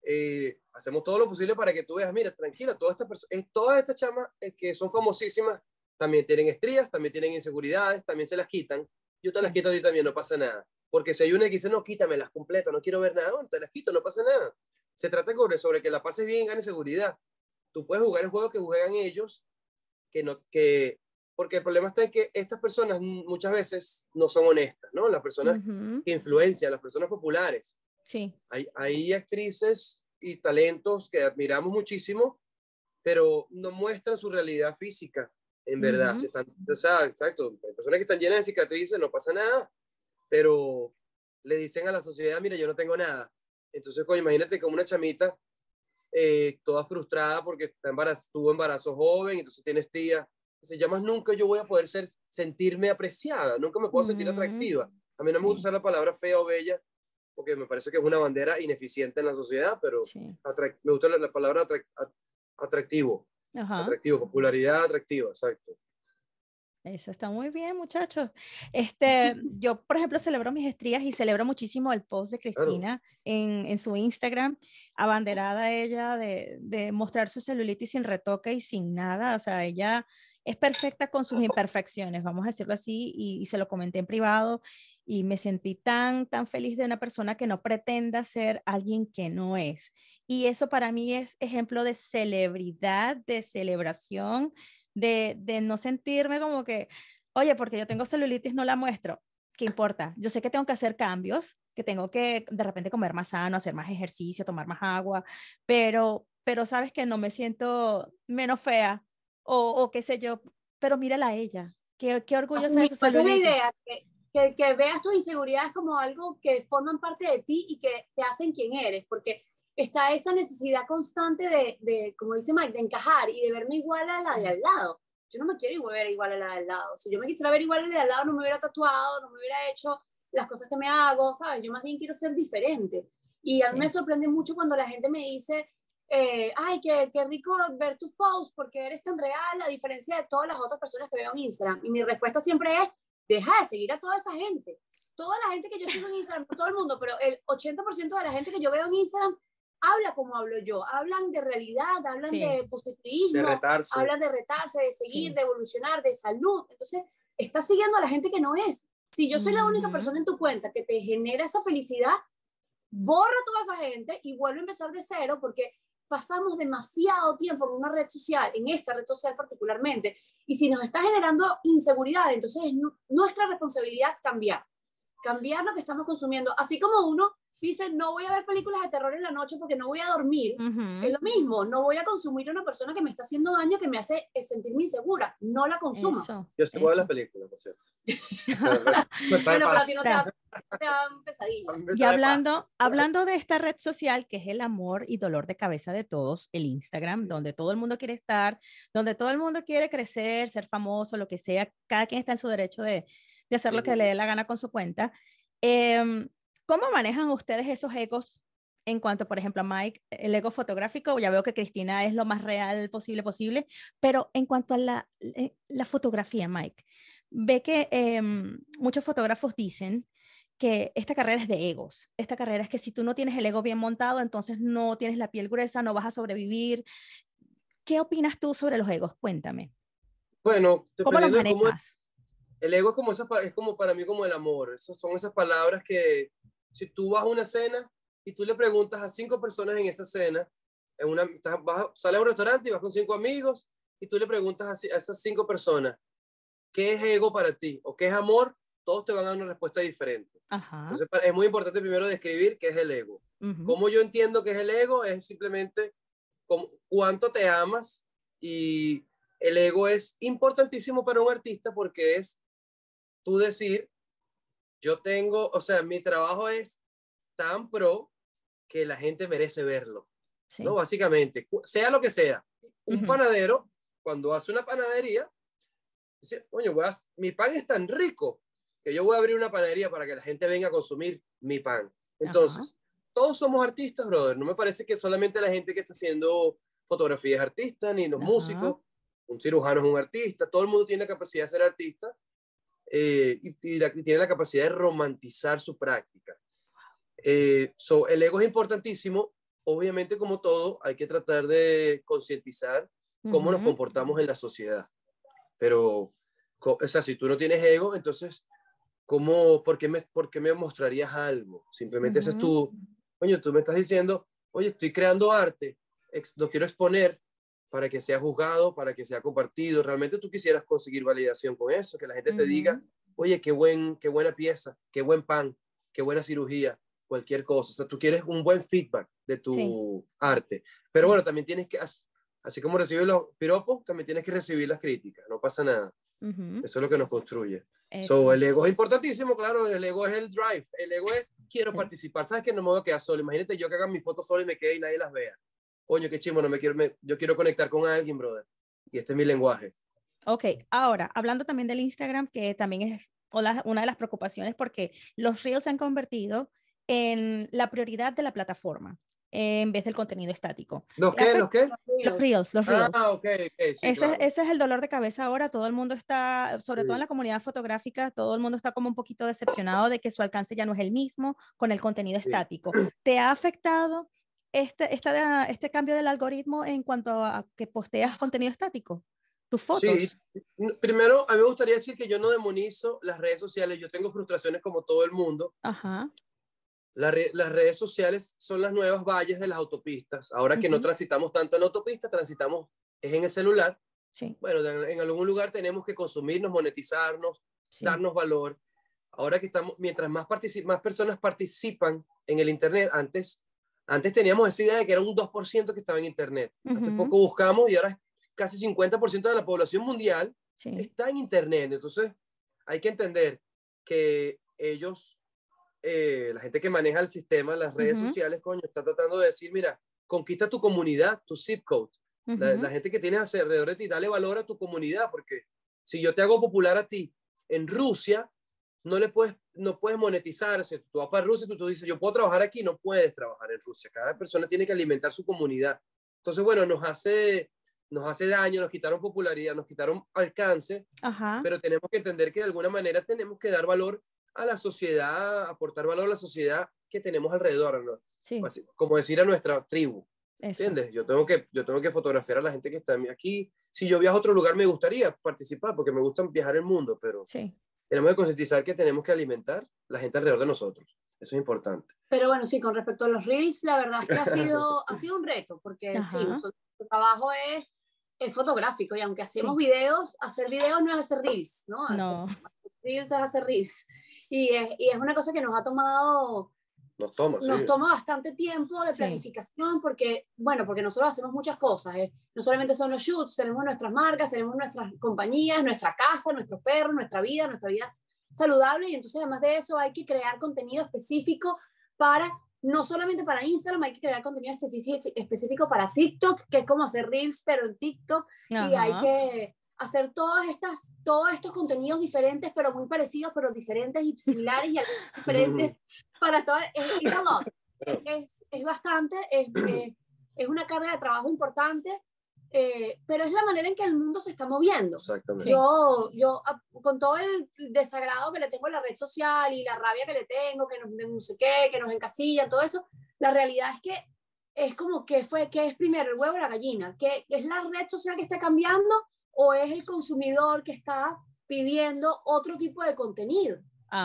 Eh, hacemos todo lo posible para que tú veas, mira, tranquila, todas estas personas, todas estas chamas eh, que son famosísimas también tienen estrías, también tienen inseguridades, también se las quitan. Yo te las quito a ti también, no pasa nada. Porque si hay una que dice, no, quítamelas completas, no quiero ver nada, te las quito, no pasa nada. Se trata sobre, sobre que la pases bien y ganes seguridad. Tú puedes jugar el juego que juegan ellos, que, no, que porque el problema está en que estas personas muchas veces no son honestas, ¿no? Las personas que influencian, las personas populares. Sí. Hay, hay actrices y talentos que admiramos muchísimo, pero no muestran su realidad física, en verdad. o sea, exacto, hay personas que están llenas de cicatrices, no pasa nada, pero le dicen a la sociedad, mira, yo no tengo nada. Entonces, coño, imagínate como una chamita eh, toda frustrada porque está embaraz tuvo embarazo joven, entonces tiene estría se llama nunca yo voy a poder ser, sentirme apreciada, nunca me puedo sentir atractiva. A mí no me gusta usar la palabra fea o bella porque me parece que es una bandera ineficiente en la sociedad, pero me gusta la, palabra atractivo. Atractivo, popularidad atractiva, exacto. Eso está muy bien, muchachos. Este, yo, por ejemplo, celebro mis estrías y celebro muchísimo el post de Cristina en, en, su Instagram, abanderada ella de, de, mostrar su celulitis sin retoque y sin nada. O sea, ella es perfecta con sus imperfecciones, vamos a decirlo así, y, se lo comenté en privado y me sentí tan, tan feliz de una persona que no pretenda ser alguien que no es. Y eso para mí es ejemplo de celebridad, de celebración, de, de no sentirme como que, oye, porque yo tengo celulitis, no la muestro. ¿Qué importa? Yo sé que tengo que hacer cambios, que tengo que de repente comer más sano, hacer más ejercicio, tomar más agua, pero, pero sabes que no me siento menos fea o, qué sé yo, pero mírala a ella, qué, qué orgullosa de su la idea, que, que, veas tus inseguridades como algo que forman parte de ti y que te hacen quien eres, porque está esa necesidad constante de, de, como dice Mike, de encajar y de verme igual a la de al lado. Yo no me quiero ver igual a la de al lado. Si yo me quisiera ver igual a la de al lado, no me hubiera tatuado, no me hubiera hecho las cosas que me hago, ¿sabes? Yo más bien quiero ser diferente. Y a mí me sorprende mucho cuando la gente me dice, eh, ay, qué, qué, rico ver tus posts porque eres tan real a diferencia de todas las otras personas que veo en Instagram. Y mi respuesta siempre es, deja de seguir a toda esa gente. Toda la gente que yo sigo en Instagram, todo el mundo, pero el 80% de la gente que yo veo en Instagram habla como hablo yo, hablan de realidad, hablan de positivismo, de hablan de retarse, de seguir, de evolucionar, de salud. Entonces, estás siguiendo a la gente que no es. Si yo soy la única persona en tu cuenta que te genera esa felicidad, borra toda esa gente y vuelve a empezar de cero porque pasamos demasiado tiempo en una red social, en esta red social particularmente, y si nos está generando inseguridad, entonces es nuestra responsabilidad cambiar, cambiar lo que estamos consumiendo, así como uno dice, no voy a ver películas de terror en la noche porque no voy a dormir. Es lo mismo, no voy a consumir una persona que me está haciendo daño, que me hace eh, sentirme insegura. No la consumas. Yo estoy de las películas, por cierto. bueno, pero a ti no te dan pesadillas. Y hablando, hablando de esta red social que es el amor y dolor de cabeza de todos, el Instagram, donde todo el mundo quiere estar, donde todo el mundo quiere crecer, ser famoso, lo que sea, cada quien está en su derecho de, de hacer lo que le dé la gana con su cuenta. Eh, ¿Cómo manejan ustedes esos egos en cuanto, por ejemplo, a Mike, el ego fotográfico? Ya veo que Cristina es lo más real posible posible, pero en cuanto a la, eh, la fotografía, Mike, ve que em, muchos fotógrafos dicen que esta carrera es de egos. Esta carrera es que si tú no tienes el ego bien montado, entonces no tienes la piel gruesa, no vas a sobrevivir. ¿Qué opinas tú sobre los egos? Cuéntame. Bueno, ¿cómo los manejas? el ego es como, esa, es como para mí como el amor. Esas son esas palabras que si tú vas a una cena y tú le preguntas a cinco personas en esa cena, en una, vas, sales a un restaurante y vas con cinco amigos y tú le preguntas a, esas cinco personas, ¿qué es ego para ti? ¿O qué es amor? Todos te van a dar una respuesta diferente. Entonces es muy importante primero describir qué es el ego. Como yo entiendo que es el ego es simplemente cuánto te amas y el ego es importantísimo para un artista porque es tú decir, yo tengo, o sea, mi trabajo es tan pro que la gente merece verlo. ¿no? Básicamente, sea lo que sea. Un panadero, cuando hace una panadería, dice, oye, mi pan es tan rico que yo voy a abrir una panadería para que la gente venga a consumir mi pan. Entonces, todos somos artistas, brother. No me parece que solamente la gente que está haciendo fotografía es artista, ni los músicos. Un cirujano es un artista. Todo el mundo tiene la capacidad de ser artista eh, y, tiene la capacidad de romantizar su práctica. Eh, el ego es importantísimo. Obviamente, como todo, hay que tratar de concientizar cómo nos comportamos en la sociedad. Pero, o sea, si tú no tienes ego, entonces, ¿cómo, por, qué me, por qué me mostrarías algo? Simplemente ese es tu, oye, tú me estás diciendo, oye, estoy creando arte, lo quiero exponer, para que sea juzgado, para que sea compartido. Realmente tú quisieras conseguir validación con eso, que la gente te diga, oye, qué, buen, qué buena pieza, qué buen pan, qué buena cirugía, cualquier cosa. O sea, tú quieres un buen feedback de tu arte. Pero bueno, también tienes que, así como recibir los piropos, también tienes que recibir las críticas, no pasa nada. Eso es lo que nos construye. So, el ego es importantísimo, claro, el ego es el drive, el ego es quiero participar, sabes que no me voy a quedar solo, imagínate yo que haga mis fotos solo y me quede y nadie las vea coño, qué chimo, no me quiero, yo quiero conectar con alguien, brother. Y este es mi lenguaje. Ok, ahora, hablando también del Instagram, que también es una de las preocupaciones porque los Reels se han convertido en la prioridad de la plataforma en vez del contenido estático. ¿Los qué? ¿Los qué? Los Reels, los Reels. Ah, ok, ok. ese, ese, es el dolor de cabeza ahora. Todo el mundo está, sobre todo en la comunidad fotográfica, todo el mundo está como un poquito decepcionado de que su alcance ya no es el mismo con el contenido estático. ¿Te ha afectado este, este cambio del algoritmo en cuanto a que posteas contenido estático? ¿Tus fotos? Sí, primero a mí me gustaría decir que yo no demonizo las redes sociales, yo tengo frustraciones como todo el mundo. Ajá. las redes sociales son las nuevas valles de las autopistas. Ahora que no transitamos tanto en la autopista, transitamos es en el celular. Sí. Bueno, en algún lugar tenemos que consumirnos, monetizarnos, darnos valor. Ahora que estamos, mientras más, más personas participan en el Internet, antes antes teníamos esa idea de que era un 2% que estaba en Internet. Hace poco buscamos y ahora casi 50% de la población mundial está en Internet. Entonces, hay que entender que ellos eh, la gente que maneja el sistema, las redes sociales, coño, está tratando de decir, mira, conquista tu comunidad, tu zip code. la, gente que tienes alrededor de ti, dale valor a tu comunidad, porque si yo te hago popular a ti en Rusia, no le puedes, no puedes monetizarse. Tú vas para Rusia, tú, tú dices, yo puedo trabajar aquí, no puedes trabajar en Rusia. Cada persona tiene que alimentar su comunidad. Entonces, bueno, nos hace, nos hace daño, nos quitaron popularidad, nos quitaron alcance, pero tenemos que entender que de alguna manera tenemos que dar valor a la sociedad, aportar valor a la sociedad que tenemos alrededor, ¿no? Sí. como decir a nuestra tribu. ¿Entiendes? Yo tengo, que, yo tengo que fotografiar a la gente que está aquí. Si yo viajo a otro lugar, me gustaría participar porque me gusta viajar el mundo, pero sí. Tenemos que concientizar que tenemos que alimentar la gente alrededor de nosotros. Eso es importante. Pero bueno, sí, con respecto a los reels, la verdad es que ha sido, ha sido un reto, porque sí, nuestro trabajo es, es, fotográfico y aunque hacemos videos, hacer videos no es hacer reels, ¿no? No. reels es hacer reels. Y es, y es una cosa que nos ha tomado nos toma, nos toma bastante tiempo de planificación porque, bueno, porque nosotros hacemos muchas cosas. ¿eh? No solamente son los shoots, tenemos nuestras marcas, tenemos nuestras compañías, nuestra casa, nuestros perros, nuestra vida, nuestra vida saludable y entonces además de eso hay que crear contenido específico para, no solamente para Instagram, hay que crear contenido específico para TikTok, que es como hacer reels, pero en TikTok, y hay que hacer todas estas, todos estos contenidos diferentes, pero muy parecidos, pero diferentes y similares y diferentes para todas. Es, es, es, bastante, es, es, una carga de trabajo importante, eh, pero es la manera en que el mundo se está moviendo. Exactamente. Yo, yo, ah, con todo el desagrado que le tengo a la red social y la rabia que le tengo, que nos, no sé qué, que nos encasilla, todo eso, la realidad es que es como que fue, que es primero el huevo o la gallina, que es la red social que está cambiando o es el consumidor que está pidiendo otro tipo de contenido.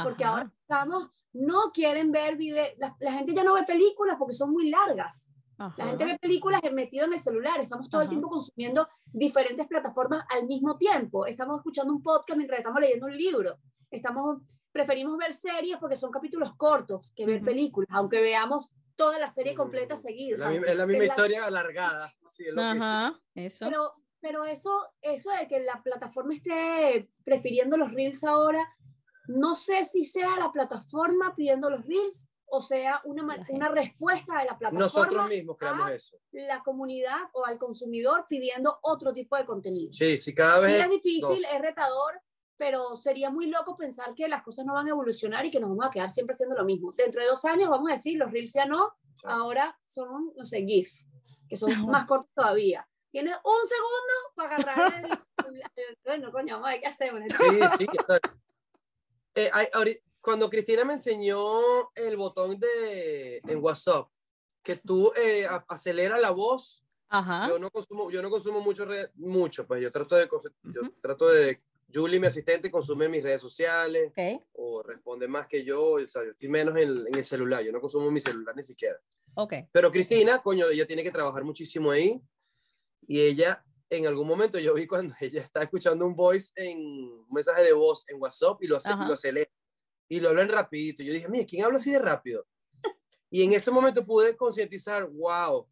Porque ahora estamos, no quieren ver videos, la, gente ya no ve películas porque son muy largas. La gente ve películas metido en el celular, estamos todo el tiempo consumiendo diferentes plataformas al mismo tiempo. Estamos escuchando un podcast mientras estamos leyendo un libro. Estamos, preferimos ver series porque son capítulos cortos que ver películas, aunque veamos toda la serie completa seguida. Es la, misma historia alargada. Ajá, eso. Pero, pero eso, eso de que la plataforma esté prefiriendo los reels ahora, no sé si sea la plataforma pidiendo los reels o sea una, una respuesta de la plataforma. Nosotros mismos creamos eso. La comunidad o al consumidor pidiendo otro tipo de contenido. Sí, sí, cada vez. Sí, es difícil, es retador, pero sería muy loco pensar que las cosas no van a evolucionar y que nos vamos a quedar siempre haciendo lo mismo. Dentro de dos años vamos a decir, los reels ya no, ahora son, no sé, GIF, que son más cortos todavía. Tienes un segundo para agarrar el, bueno, coño, ¿qué hacemos? Sí, sí. Eh, ahorita, cuando Cristina me enseñó el botón de en WhatsApp, que tú eh, acelera la voz, yo no consumo, yo no consumo mucho, mucho, pues yo trato de, yo trato de, Julie, mi asistente, consume mis redes sociales o responde más que yo, o sea, yo estoy menos en, en, el celular, yo no consumo mi celular ni siquiera. Okay. Pero Cristina, coño, ella tiene que trabajar muchísimo ahí y ella en algún momento yo vi cuando ella está escuchando un voice en un mensaje de voz en WhatsApp y lo, hace, lo acelera y lo hablan rapidito. Yo dije, mire, ¿quién habla así de rápido? Y en ese momento pude concientizar, wow,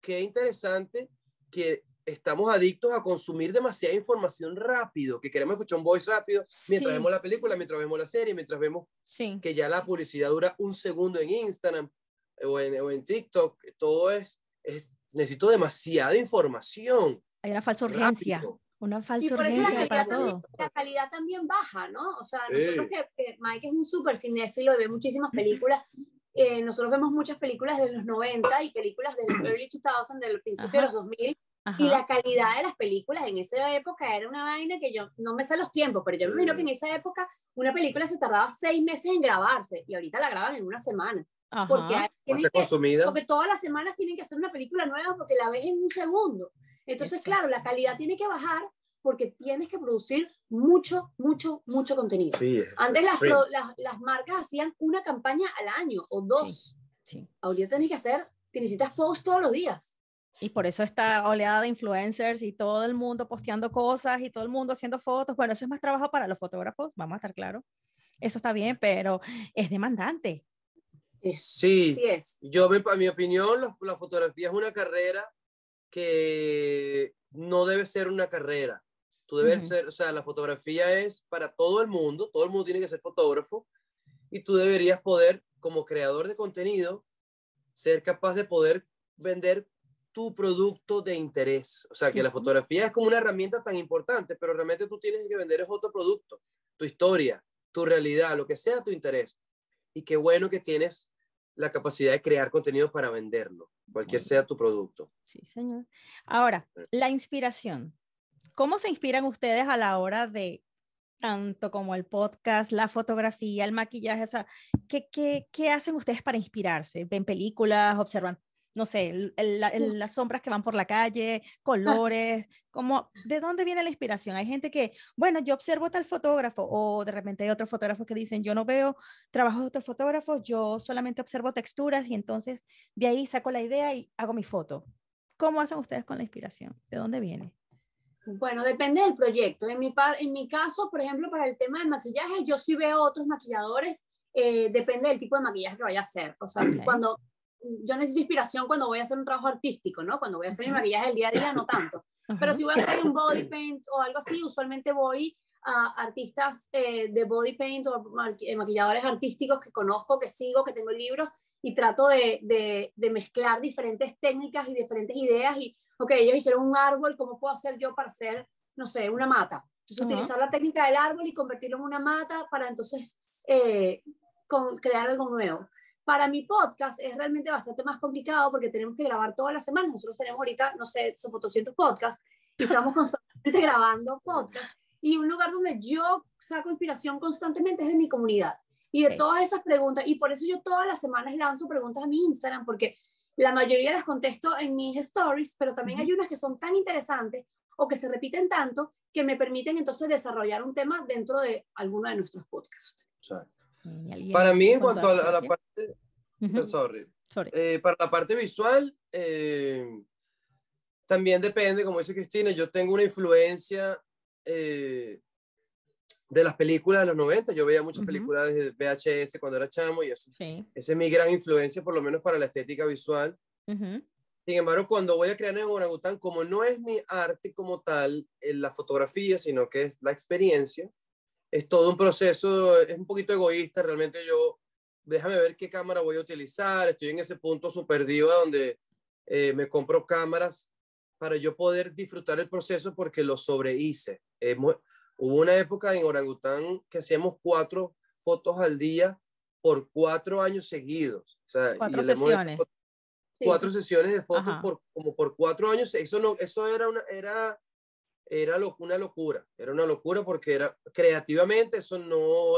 qué interesante que estamos adictos a consumir demasiada información rápido, que queremos escuchar un voice rápido mientras vemos la película, mientras vemos la serie, mientras vemos que ya la publicidad dura un segundo en Instagram o en, o en TikTok. Todo es, es, necesito demasiada información. Hay una falsa urgencia. Una falsa urgencia para todo. La calidad también baja, ¿no? O sea, nosotros que, Mike es un súper cinéfilo y ve muchísimas películas. Eh, nosotros vemos muchas películas de los 90 y películas del early 2000, del principio de los 2000. Y la calidad de las películas en esa época era una vaina que yo no me sé los tiempos, pero yo me imagino que en esa época una película se tardaba seis meses en grabarse y ahorita la graban en una semana. Porque, porque todas las semanas tienen que hacer una película nueva porque la ves en un segundo. Entonces, claro, la calidad tiene que bajar porque tienes que producir mucho, mucho, mucho contenido. Antes las, las, las, marcas hacían una campaña al año o dos. Sí, Ahorita tienes que hacer, te necesitas post todos los días. Y por eso esta oleada de influencers y todo el mundo posteando cosas y todo el mundo haciendo fotos. Bueno, eso es más trabajo para los fotógrafos, vamos a estar claros. Eso está bien, pero es demandante. Sí, sí es. yo, a mi opinión, la, la fotografía es una carrera que no debe ser una carrera. Tú debes ser, o sea, la fotografía es para todo el mundo, todo el mundo tiene que ser fotógrafo y tú deberías poder, como creador de contenido, ser capaz de poder vender tu producto de interés. O sea, que la fotografía es como una herramienta tan importante, pero realmente tú tienes que vender es otro producto, tu historia, tu realidad, lo que sea tu interés. Y qué bueno que tienes la capacidad de crear contenido para venderlo, cualquier sea tu producto. Sí, señor. Ahora, la inspiración. ¿Cómo se inspiran ustedes a la hora de tanto como el podcast, la fotografía, el maquillaje? O sea, ¿qué, qué, qué hacen ustedes para inspirarse? ¿Ven películas? ¿Observan no sé, las sombras que van por la calle, ah. colores, como, ¿de dónde viene la inspiración? Hay gente que, bueno, yo observo tal fotógrafo o de repente hay otros fotógrafos que dicen, yo no veo trabajos de otros fotógrafos, yo solamente observo texturas y entonces de ahí saco la idea y hago mi foto. ¿Cómo hacen ustedes con la inspiración? ¿De dónde viene? Bueno, depende del proyecto. En mi, en mi caso, por ejemplo, para el tema del maquillaje, yo sí veo otros maquilladores, eh, depende del tipo de maquillaje que vaya a hacer. O sea, cuando yo necesito inspiración cuando voy a hacer un trabajo artístico, ¿no? Cuando voy a hacer mi maquillaje del día a día, no tanto. Pero si voy a hacer un body paint o algo así, usualmente voy a artistas eh, de body paint o eh, maquilladores artísticos que conozco, que sigo, que tengo libros y trato de, de, de, mezclar diferentes técnicas y diferentes ideas y, ok, ellos hicieron un árbol, ¿cómo puedo hacer yo para hacer, no sé, una mata? Entonces, utilizar la técnica del árbol y convertirlo en una mata para entonces eh, con, crear algo nuevo. Para mi podcast es realmente bastante más complicado porque tenemos que grabar todas las semanas. Nosotros tenemos ahorita, no sé, somos 200 podcasts y estamos constantemente grabando podcasts. Y un lugar donde yo saco inspiración constantemente es de mi comunidad. Y de todas esas preguntas, y por eso yo todas las semanas lanzo preguntas a mi Instagram, porque la mayoría las contesto en mis stories, pero también hay unas que son tan interesantes o que se repiten tanto que me permiten entonces desarrollar un tema dentro de alguno de nuestros podcasts. Para mí, en cuanto a la, parte, eh, para la parte visual, eh, también depende, como dice Cristina, yo tengo una influencia eh, de las películas de los 90. Yo veía muchas películas de VHS cuando era chamo y eso, esa es mi gran influencia, por lo menos para la estética visual. Sin embargo, cuando voy a crear en orangután, como no es mi arte como tal, en la fotografía, sino que es la experiencia, es todo un proceso, es un poquito egoísta, realmente yo, déjame ver qué cámara voy a utilizar, estoy en ese punto super diva donde eh, me compro cámaras para yo poder disfrutar el proceso porque lo sobrehice. hubo una época en Orangután que hacíamos cuatro fotos al día por cuatro años seguidos. O sea, cuatro sesiones. Cuatro sesiones de fotos por, como por cuatro años. Eso, no, eso era, una, era era una locura, era una locura porque era creativamente eso no,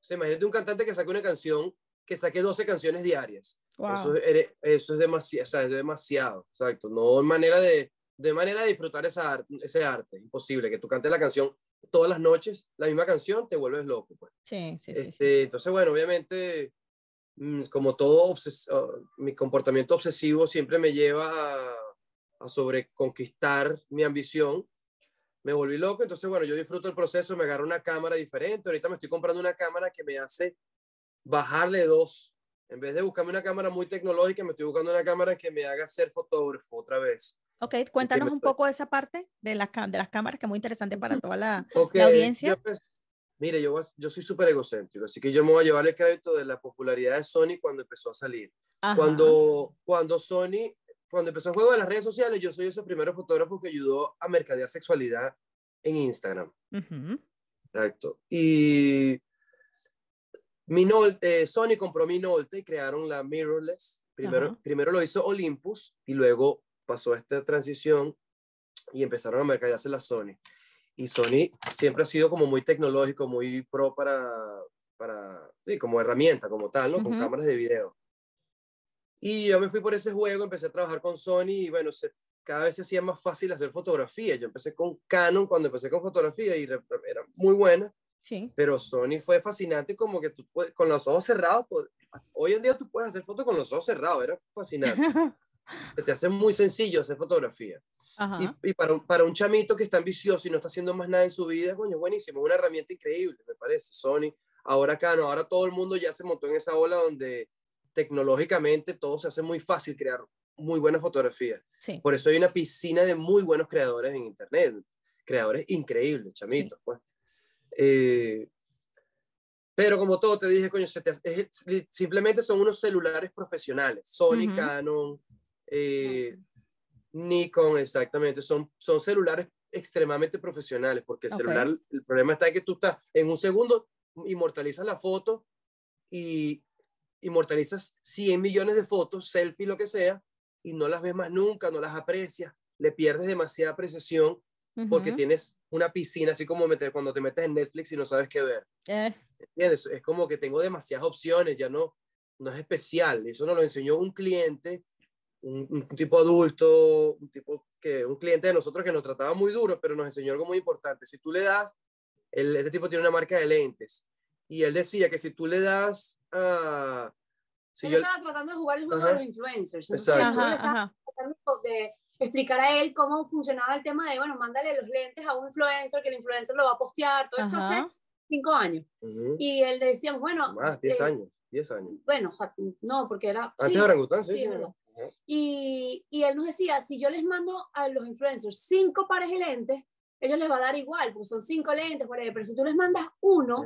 se imagínate un cantante que saque una canción, que saque 12 canciones diarias. Eso, eso, es demasiado, o sea, es demasiado, exacto, no manera de, de manera de disfrutar esa, ese arte, imposible, que tú cantes la canción todas las noches, la misma canción, te vuelves loco. Pues. Sí, sí, sí, este, Entonces, bueno, obviamente, mm, como todo, oh, mi comportamiento obsesivo siempre me lleva a, a sobreconquistar mi ambición me volví loco, entonces bueno, yo disfruto el proceso, me agarro una cámara diferente, ahorita me estoy comprando una cámara que me hace bajarle dos, en vez de buscarme una cámara muy tecnológica, me estoy buscando una cámara que me haga ser fotógrafo otra vez. Ok, cuéntanos un poco de esa parte de las, de las cámaras, que es muy interesante para toda la, audiencia. Pues, mire, yo, yo soy súper egocéntrico, así que yo me voy a llevar el crédito de la popularidad de Sony cuando empezó a salir. Cuando, cuando Sony cuando empezó el juego de las redes sociales, yo soy ese primer fotógrafo que ayudó a mercadear sexualidad en Instagram. Exacto. Y mi eh, Sony compró mi Nolte y crearon la Mirrorless. Primero, primero lo hizo Olympus y luego pasó esta transición y empezaron a mercadearse la Sony. Y Sony siempre ha sido como muy tecnológico, muy pro para, para sí, como herramienta, como tal, ¿no? Con cámaras de video. Y yo me fui por ese juego, empecé a trabajar con Sony y bueno, se, cada vez se hacía más fácil hacer fotografía. Yo empecé con Canon cuando empecé con fotografía y era muy buena. Sí. Pero Sony fue fascinante como que tú con los ojos cerrados, hoy en día tú puedes hacer fotos con los ojos cerrados, era fascinante. te hace muy sencillo hacer fotografía. Y, y, para, un, para un chamito que está ambicioso y no está haciendo más nada en su vida, coño, es buenísimo, una herramienta increíble, me parece. Sony, ahora Canon, ahora todo el mundo ya se montó en esa ola donde tecnológicamente todo se hace muy fácil crear muy buenas fotografías. Por eso hay una piscina de muy buenos creadores en Internet, creadores increíbles, chamitos. Pues. Eh, Pero como todo te dije, coño, simplemente son unos celulares profesionales. Sony, Canon, eh, Nikon, exactamente. Son, son celulares extremadamente profesionales, porque el celular, el problema está que tú estás en un segundo, inmortalizas la foto y inmortalizas 100 millones de fotos, selfie, lo que sea, y no las ves más nunca, no las aprecias, le pierdes demasiada apreciación porque tienes una piscina, así como meter, cuando te metes en Netflix y no sabes qué ver. Eh. ¿Entiendes? Es como que tengo demasiadas opciones, ya no, no es especial. Eso nos lo enseñó un cliente, un, tipo adulto, un tipo que, un cliente de nosotros que nos trataba muy duro, pero nos enseñó algo muy importante. Si tú le das, el, este tipo tiene una marca de lentes, y él decía que si tú le das a... si él yo, estaba tratando de jugar el juego de los influencers. Exacto. Ajá, tratando de explicar a él cómo funcionaba el tema de, bueno, mándale los lentes a un influencer, que el influencer lo va a postear, todo esto hace cinco años. Y él decía, bueno... Más, diez eh, años, diez años. Bueno, o sea, no, porque era... Antes de Orangután, sí, sí. y, y él nos decía, si yo les mando a los influencers cinco pares de lentes, ellos les va a dar igual, porque son cinco lentes, pero si tú les mandas uno,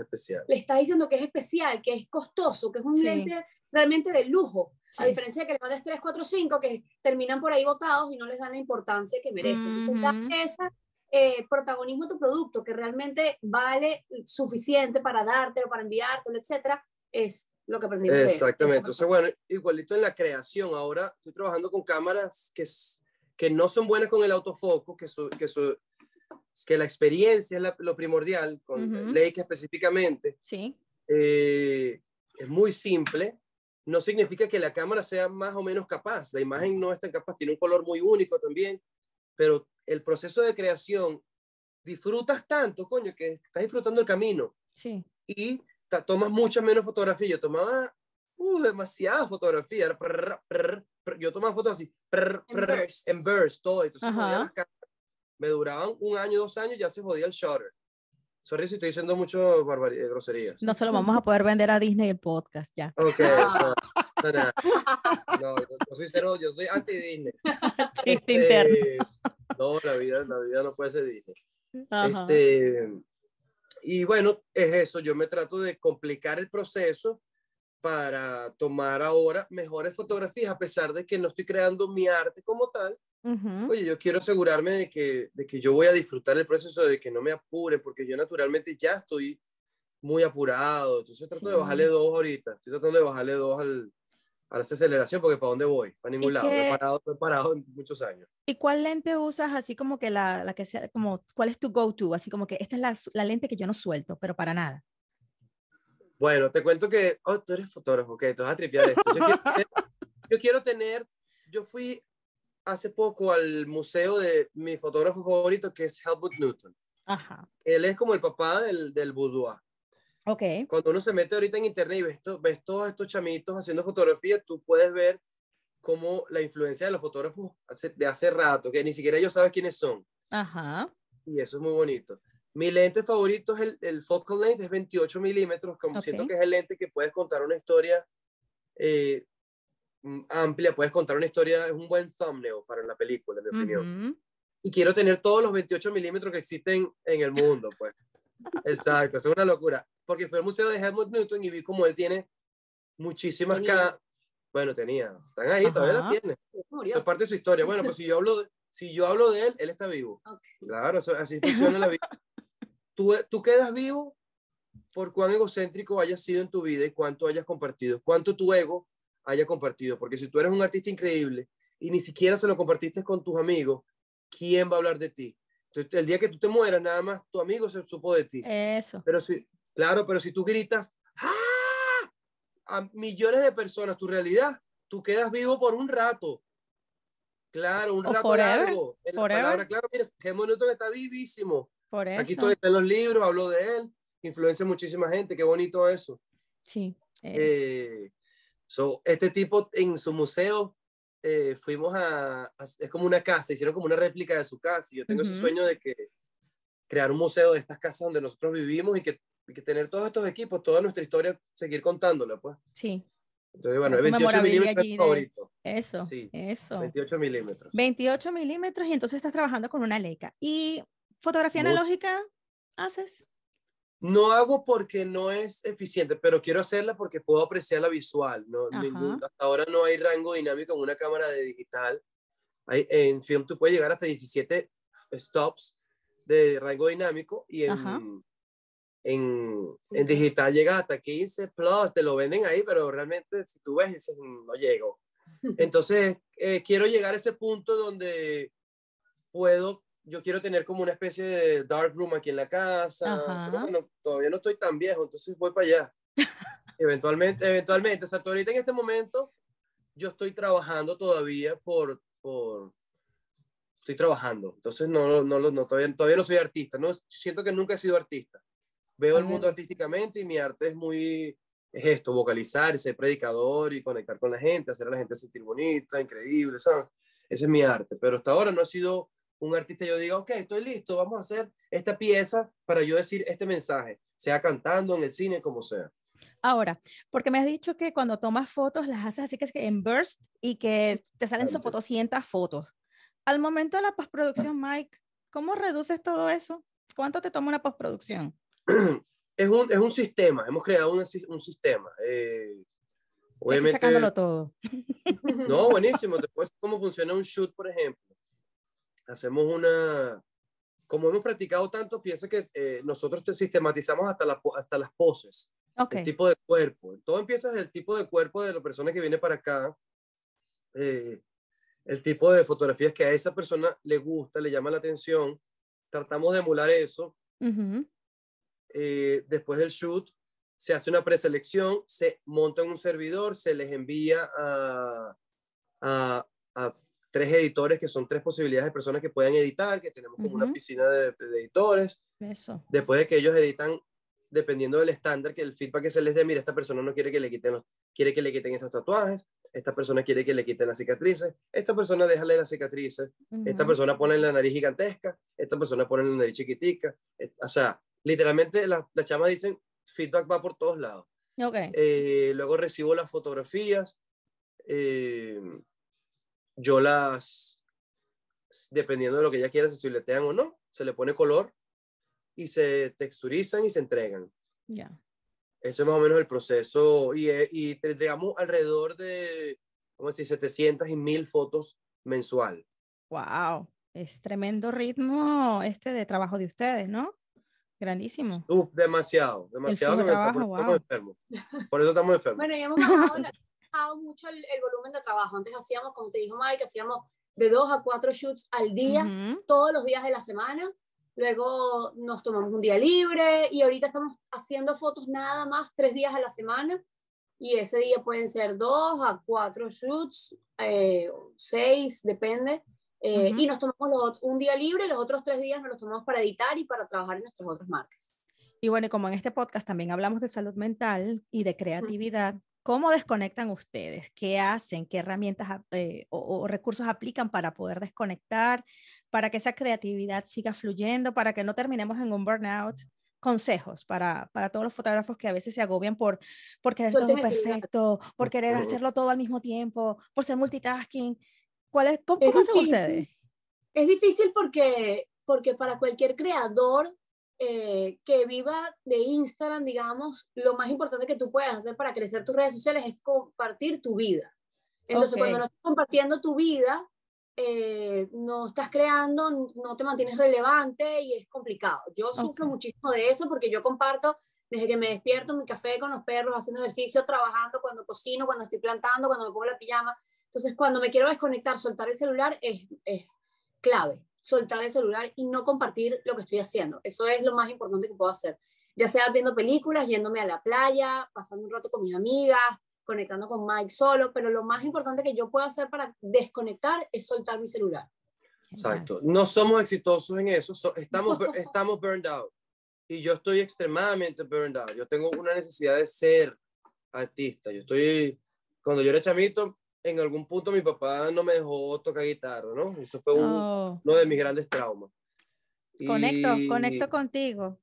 le estás diciendo que es especial, que es costoso, que es un lente realmente de lujo, a diferencia de que le mandes 3, 4, 5, que terminan por ahí botados y no les dan la importancia que merecen. Entonces, da ese eh, protagonismo a tu producto, que realmente vale suficiente para darte o para enviártelo, etcétera, es lo que aprendimos. Exactamente. Entonces, bueno, igualito en la creación, ahora estoy trabajando con cámaras que, que no son buenas con el autofoco, que, que que la experiencia es lo primordial, con Leica específicamente. Sí. Eh, es muy simple. No significa que la cámara sea más o menos capaz. La imagen no es tan capaz, tiene un color muy único también, pero el proceso de creación disfrutas tanto, coño, que estás disfrutando el camino. Sí. Y tomas muchas menos fotografías. Yo tomaba uh, demasiada fotografía. yo tomaba fotos así, en burst, todo. Entonces, me duraban un año, dos años, ya se jodía el shutter. Sorry si estoy diciendo mucho eh, groserías. No se lo vamos a poder vender a Disney el podcast ya. Ok, no, yo soy cero, yo soy anti-Disney. Chiste interno. No, la vida, la vida no puede ser Disney. Este, y bueno, es eso, yo me trato de complicar el proceso para tomar ahora mejores fotografías, a pesar de que no estoy creando mi arte como tal, Oye, yo quiero asegurarme de que, de que yo voy a disfrutar el proceso, de que no me apure, porque yo naturalmente ya estoy muy apurado. Entonces trato de bajarle dos ahorita. Estoy tratando de bajarle dos al, a la aceleración, porque ¿para dónde voy? Para ningún lado. he, parado, he parado en muchos años. ¿Y cuál lente usas así como que la, la que sea, como, cuál es tu go-to? Así como que esta es la, la, lente que yo no suelto, pero para nada. Bueno, te cuento que, oh, tú eres fotógrafo, ok, tú vas a tripear esto. Yo quiero, yo quiero tener, yo fui hace poco al museo de mi fotógrafo favorito, que es Helmut Newton. Ajá. Él es como el papá del, del boudoir. Ok. Cuando uno se mete ahorita en internet y ves, ves todos estos chamitos haciendo fotografía, tú puedes ver cómo la influencia de los fotógrafos de hace rato, que ni siquiera ellos saben quiénes son. Ajá. Y eso es muy bonito. Mi lente favorito es el, el focal length, es 28 milímetros, como siento que es el lente que puedes contar una historia eh, Mm, amplia, puedes contar una historia, es un buen thumbnail para la película, en mi opinión. Y quiero tener todos los 28 milímetros que existen en el mundo, pues. Exacto, es una locura. Porque fue al museo de Helmut Newton y vi como él tiene muchísimas cámaras. Bueno, tenía, están ahí, todavía las tiene. Eso es parte de su historia. Bueno, pues si yo hablo de, si yo hablo de él, él está vivo. Claro, así funciona la vida. Tú, tú quedas vivo por cuán egocéntrico hayas sido en tu vida y cuánto hayas compartido, cuánto tu ego haya compartido. Porque si tú eres un artista increíble y ni siquiera se lo compartiste con tus amigos, ¿quién va a hablar de ti? Entonces, el día que tú te mueras, nada más tu amigo se supo de ti. Eso. Pero si, claro, pero si tú gritas ¡Ah! a millones de personas, tu realidad, tú quedas vivo por un rato. Claro, un rato largo. En la palabra, claro, mira, Newton está vivísimo. Por eso. Aquí estoy en los libros, hablo de él, influencia muchísima gente, qué bonito eso. Sí. Eh, So, este tipo en su museo eh, fuimos a, es como una casa, hicieron como una réplica de su casa y yo tengo ese sueño de que crear un museo de estas casas donde nosotros vivimos y que, que tener todos estos equipos, toda nuestra historia, seguir contándola, pues. Sí. Entonces, bueno, el 28 milímetros es favorito. Eso, sí, eso. 28 milímetros. 28 milímetros y entonces estás trabajando con una Leica. ¿Y fotografía analógica haces? No hago porque no es eficiente, pero quiero hacerla porque puedo apreciar la visual. ¿no? hasta ahora no hay rango dinámico en una cámara de digital. Hay, en film tú puedes llegar hasta 17 stops de rango dinámico y en, en, en, digital llega hasta 15 plus, te lo venden ahí, pero realmente si tú ves, dices, mm, no llego. Entonces, eh, quiero llegar a ese punto donde puedo, yo quiero tener como una especie de dark room aquí en la casa, pero bueno, todavía no estoy tan viejo, entonces voy para allá. eventualmente, eventualmente, o sea, ahorita en este momento yo estoy trabajando todavía por, por estoy trabajando, entonces no, no, no, todavía, todavía no soy artista, no, siento que nunca he sido artista. Veo el mundo artísticamente y mi arte es muy, es esto, vocalizar, ser predicador y conectar con la gente, hacer a la gente sentir bonita, increíble, ¿sabes? Ese es mi arte, pero hasta ahora no he sido un artista, yo digo, ok, estoy listo, vamos a hacer esta pieza para yo decir este mensaje, sea cantando, en el cine, como sea. Ahora, porque me has dicho que cuando tomas fotos las haces así que es que en burst y que te salen sus fotos, fotos. Al momento de la postproducción, Mike, ¿cómo reduces todo eso? ¿Cuánto te toma una postproducción? es un, es un sistema, hemos creado un, un sistema. Eh, obviamente, sacándolo todo. No, buenísimo. Después, cómo funciona un shoot, por ejemplo. Hacemos una, como hemos practicado tanto, piensa que eh, nosotros te sistematizamos hasta, la, hasta las poses, el tipo de cuerpo. Todo empieza desde el tipo de cuerpo de la persona que viene para acá, eh, el tipo de fotografías que a esa persona le gusta, le llama la atención. Tratamos de emular eso. Eh, después del shoot, se hace una preselección, se monta en un servidor, se les envía a, a, tres editores, que son tres posibilidades de personas que puedan editar, que tenemos como una piscina de, editores. Eso. Después de que ellos editan, dependiendo del estándar, que el feedback que se les dé, mira, esta persona no quiere que le quiten, quiere que le quiten estos tatuajes, esta persona quiere que le quiten las cicatrices, esta persona déjale las cicatrices, esta persona pone la nariz gigantesca, esta persona pone la nariz chiquitica, o sea, literalmente las, las chamas dicen, feedback va por todos lados. Okay. Eh, luego recibo las fotografías, eh, yo las, dependiendo de lo que ella quiera, se filetean o no, se le pone color y se texturizan y se entregan. Ya. Ese es más o menos el proceso y, eh, y entregamos alrededor de, ¿cómo decir?, 700 y 1000 fotos mensual. ¡Wow! Es tremendo ritmo este de trabajo de ustedes, ¿no? Grandísimo. Uf, demasiado, demasiado. Que trabajo, estamos, estamos, enfermos. Por eso estamos enfermos. Bueno, y hemos bajado, mucho el, volumen de trabajo. Antes hacíamos, como te dijo Mike, hacíamos de dos a cuatro shoots al día, todos los días de la semana. Luego nos tomamos un día libre y ahorita estamos haciendo fotos nada más tres días a la semana. Y ese día pueden ser dos a cuatro shoots, eh, seis, depende. Eh, y nos tomamos un día libre, los otros tres días nos los tomamos para editar y para trabajar en nuestras otras marcas. Y bueno, como en este podcast también hablamos de salud mental y de creatividad, ¿cómo desconectan ustedes? ¿Qué hacen? ¿Qué herramientas eh, o, recursos aplican para poder desconectar, para que esa creatividad siga fluyendo, para que no terminemos en un burnout? Consejos para, para todos los fotógrafos que a veces se agobian por, por querer todo perfecto, por querer hacerlo todo al mismo tiempo, por ser multitasking. ¿Cuál es, ¿Cómo, es hacen ustedes? Es difícil porque, porque para cualquier creador eh, que viva de Instagram, digamos, lo más importante que tú puedes hacer para crecer tus redes sociales es compartir tu vida. Entonces, cuando no estás compartiendo tu vida, eh, no estás creando, no te mantienes relevante y es complicado. Yo sufro muchísimo de eso porque yo comparto desde que me despierto mi café con los perros, haciendo ejercicio, trabajando, cuando cocino, cuando estoy plantando, cuando me pongo la pijama. Entonces, cuando me quiero desconectar, soltar el celular es, es clave. Soltar el celular y no compartir lo que estoy haciendo. Eso es lo más importante que puedo hacer. Ya sea viendo películas, yéndome a la playa, pasando un rato con mis amigas, conectando con Mike solo, pero lo más importante que yo puedo hacer para desconectar es soltar mi celular. Exacto. No somos exitosos en eso, estamos, estamos burned out. Y yo estoy extremadamente burned out. Yo tengo una necesidad de ser artista. Yo estoy, cuando yo era chamito, en algún punto mi papá no me dejó tocar guitarra, ¿no? Eso fue oh. uno de mis grandes traumas. Conecto, conecto contigo.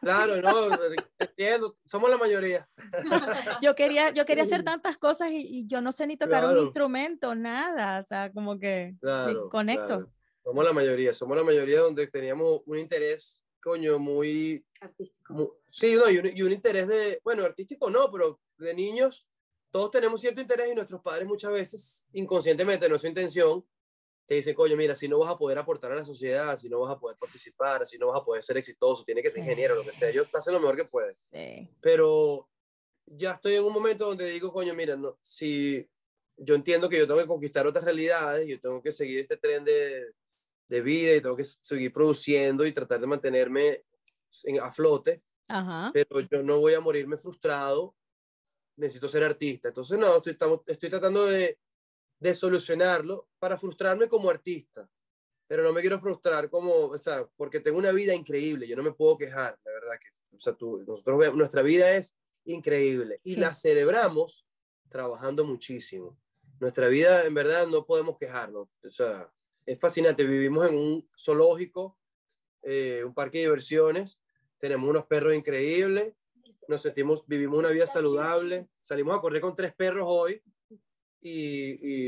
Claro, no, entiendo, somos la mayoría. Yo quería, yo quería hacer tantas cosas y, yo no sé ni tocar un instrumento, nada, o sea, como que conecto. Somos la mayoría, somos la mayoría donde teníamos un interés coño, muy... Artístico. sí, no, y un, y un interés de, bueno, artístico no, pero de niños, todos tenemos cierto interés y nuestros padres muchas veces, inconscientemente, no es su intención, te dicen, coño, mira, si no vas a poder aportar a la sociedad, si no vas a poder participar, si no vas a poder ser exitoso, tiene que ser ingeniero, lo que sea. Yo te hacen lo mejor que puedes. Sí. Pero ya estoy en un momento donde digo, coño, mira, no, si yo entiendo que yo tengo que conquistar otras realidades, yo tengo que seguir este tren de, de vida y tengo que seguir produciendo y tratar de mantenerme en- a flote, Ajá. pero yo no voy a morirme frustrado, necesito ser artista. Entonces, no, estoy, estamos- estoy tratando de, de solucionarlo para frustrarme como artista, pero no me quiero frustrar como, o sea, porque tengo una vida increíble, yo no me puedo quejar, la verdad que, o sea, tú, nosotros nuestra vida es increíble y Sí. la celebramos trabajando muchísimo. Nuestra vida, en verdad, no podemos quejarnos, o sea, es fascinante, vivimos en un zoológico, eh, un parque de diversiones, tenemos unos perros increíbles, nos sentimos, vivimos una vida saludable, salimos a correr con tres perros hoy y,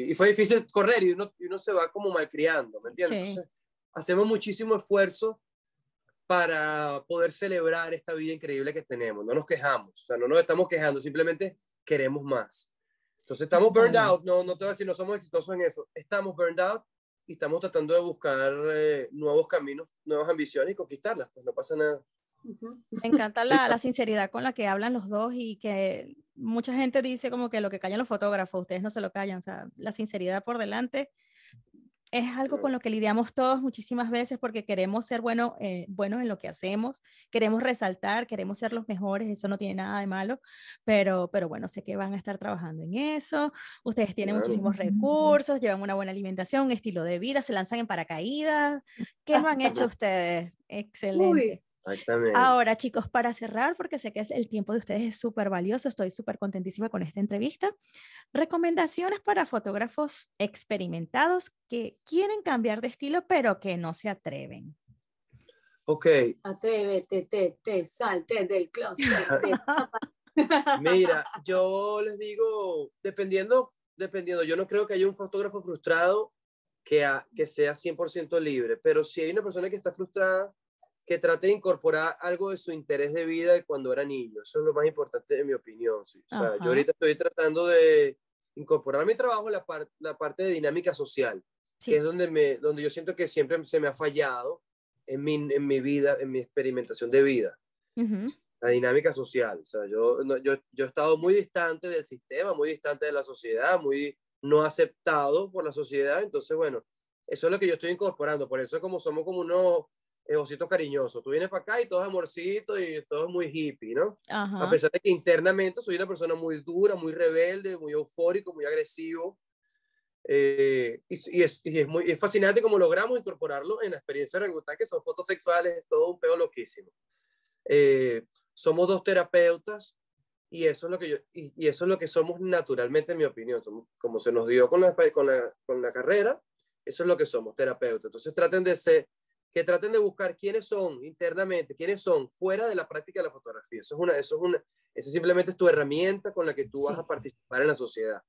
y- y fue difícil correr y uno, y uno se va como malcriando, ¿me entiendes? Sí. Entonces, hacemos muchísimo esfuerzo para poder celebrar esta vida increíble que tenemos, no nos quejamos, o sea, no nos estamos quejando, simplemente queremos más. Entonces estamos burned out, no, no te voy a decir, no somos exitosos en eso, estamos burned out y estamos tratando de buscar eh, nuevos caminos, nuevas ambiciones y conquistarlas, pues no pasa nada. Me encanta la, la sinceridad con la que hablan los dos y que mucha gente dice como que lo que callan los fotógrafos, ustedes no se lo callan, o sea, la sinceridad por delante es algo con lo que lidiamos todos muchísimas veces porque queremos ser bueno, eh, buenos en lo que hacemos, queremos resaltar, queremos ser los mejores, eso no tiene nada de malo, pero, pero bueno, sé que van a estar trabajando en eso, ustedes tienen Claro. muchísimos recursos, llevan una buena alimentación, un estilo de vida, se lanzan en paracaídas, ¿qué no han hecho ustedes? Excelente. Exactamente. Ahora, chicos, para cerrar, porque sé que es- el tiempo de ustedes es súper valioso, estoy súper contentísima con esta entrevista. Recomendaciones para fotógrafos experimentados que quieren cambiar de estilo, pero que no se atreven. Ok, Atrévete, te, te, salte del closet. te- Mira, yo les digo, dependiendo, dependiendo, yo no creo que haya un fotógrafo frustrado que, ha- que sea 100% libre, pero si hay una persona que está frustrada, que trate de incorporar algo de su interés de vida de cuando era niño. Eso es lo más importante en mi opinión. sí. O sea, yo ahorita estoy tratando de incorporar a mi trabajo la, par- la parte de dinámica social, Sí. que es donde, me, donde yo siento que siempre se me ha fallado en mi, en mi vida, en mi experimentación de vida Ujú, la dinámica social. O sea, yo, no- yo, yo he estado muy distante del sistema, muy distante de la sociedad, muy no aceptado por la sociedad. Entonces, bueno, eso es lo que yo estoy incorporando. Por eso como somos como unos eh, ositos cariñosos. Tú vienes para acá y todo es amorcito y todo es muy hippie, ¿no? Ajá. A pesar de que internamente soy una persona muy dura, muy rebelde, muy eufórico, muy agresivo. Eh, y, y es, y es muy es fascinante cómo logramos incorporarlo en la experiencia de orangutan, que son fotos sexuales, es todo un pedo loquísimo. Eh, somos dos terapeutas y eso es lo que yo y, y eso es lo que somos naturalmente en mi opinión somos, como se nos dio con la, con la con la carrera eso es lo que somos terapeutas entonces traten de ser que traten de buscar quiénes son internamente quiénes son fuera de la práctica de la fotografía. Eso es una eso es una esa simplemente es tu herramienta con la que tú vas Sí. a participar en la sociedad.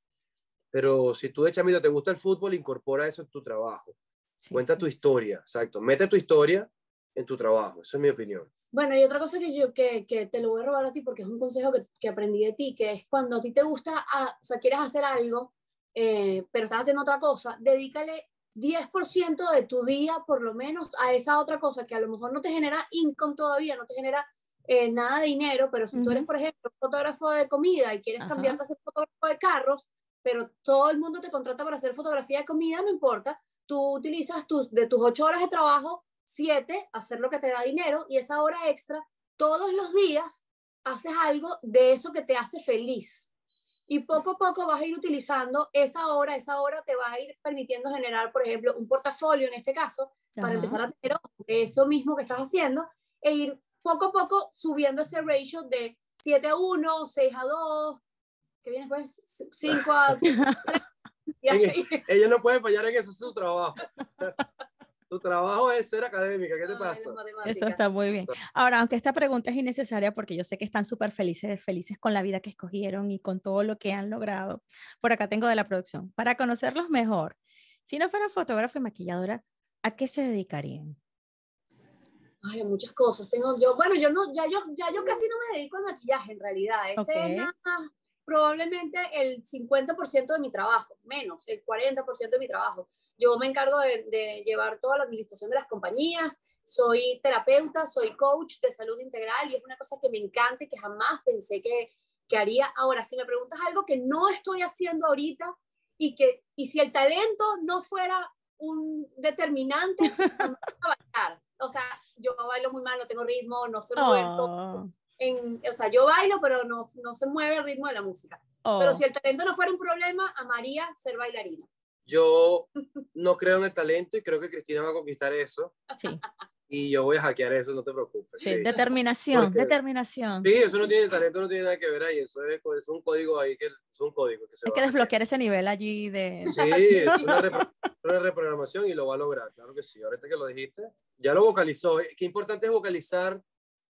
Pero si tú de chamito te gusta el fútbol incorpora eso en tu trabajo. Sí, cuenta tu historia exacto. Mete tu historia en tu trabajo eso es mi opinión. Bueno, y otra cosa que yo que, que te lo voy a robar a ti porque es un consejo que, que aprendí de ti, que es cuando a ti te gusta, ah, o sea, quieres hacer algo, eh, pero estás haciendo otra cosa, dedícale 10% de tu día por lo menos a esa otra cosa que a lo mejor no te genera income todavía, no te genera eh, nada de dinero, pero si tú eres, por ejemplo, fotógrafo de comida y quieres Ajá. cambiarte a ser fotógrafo de carros, pero todo el mundo te contrata para hacer fotografía de comida, no importa, tú utilizas tus, de tus ocho horas de trabajo, siete, hacer lo que te da dinero y esa hora extra, todos los días haces algo de eso que te hace feliz. Y poco a poco vas a ir utilizando esa hora, esa hora te va a ir permitiendo generar, por ejemplo, un portafolio en este caso, para Ajá. empezar a tener eso mismo que estás haciendo e ir poco a poco subiendo ese ratio de 7 a 1, 6 a 2, que viene pues 5 a 3 y así. Ellos no pueden fallar en eso, es su trabajo. tu trabajo es ser académica, ¿qué te pasa? Eso está muy bien. Ahora, aunque esta pregunta es innecesaria porque yo sé que están súper felices, felices con la vida que escogieron y con todo lo que han logrado. Por acá tengo de la producción. Para conocerlos mejor, si no fueran fotógrafo y maquilladora, ¿a qué se dedicarían? Ay, muchas cosas. Tengo yo, bueno, yo no, ya yo, ya yo casi no me dedico al maquillaje en realidad. Ese es probablemente el 50% de mi trabajo, menos el 40% de mi trabajo. Yo me encargo de, de, llevar toda la administración de las compañías, soy terapeuta, soy coach de salud integral y es una cosa que me encanta y que jamás pensé que, que haría. Ahora, si me preguntas algo que no estoy haciendo ahorita y que y si el talento no fuera un determinante, no bailar. O sea, yo bailo muy mal, no tengo ritmo, no sé mover todo. Oh. En, o sea, yo bailo, pero no, no se mueve el ritmo de la música. Pero oh. si el talento no fuera un problema, amaría ser bailarina. Yo no creo en el talento y creo que Cristina va a conquistar eso. Sí. Y yo voy a hackear eso, no te preocupes. Sí, determinación, determinación. Sí, eso no tiene talento, no tiene nada que ver ahí. Eso es, es un código ahí, que es un código que se Hay que desbloquear ese nivel allí de... Sí, es una, reprogramación y lo va a lograr, claro que sí. Ahorita que lo dijiste, ya lo vocalizó. Qué importante es vocalizar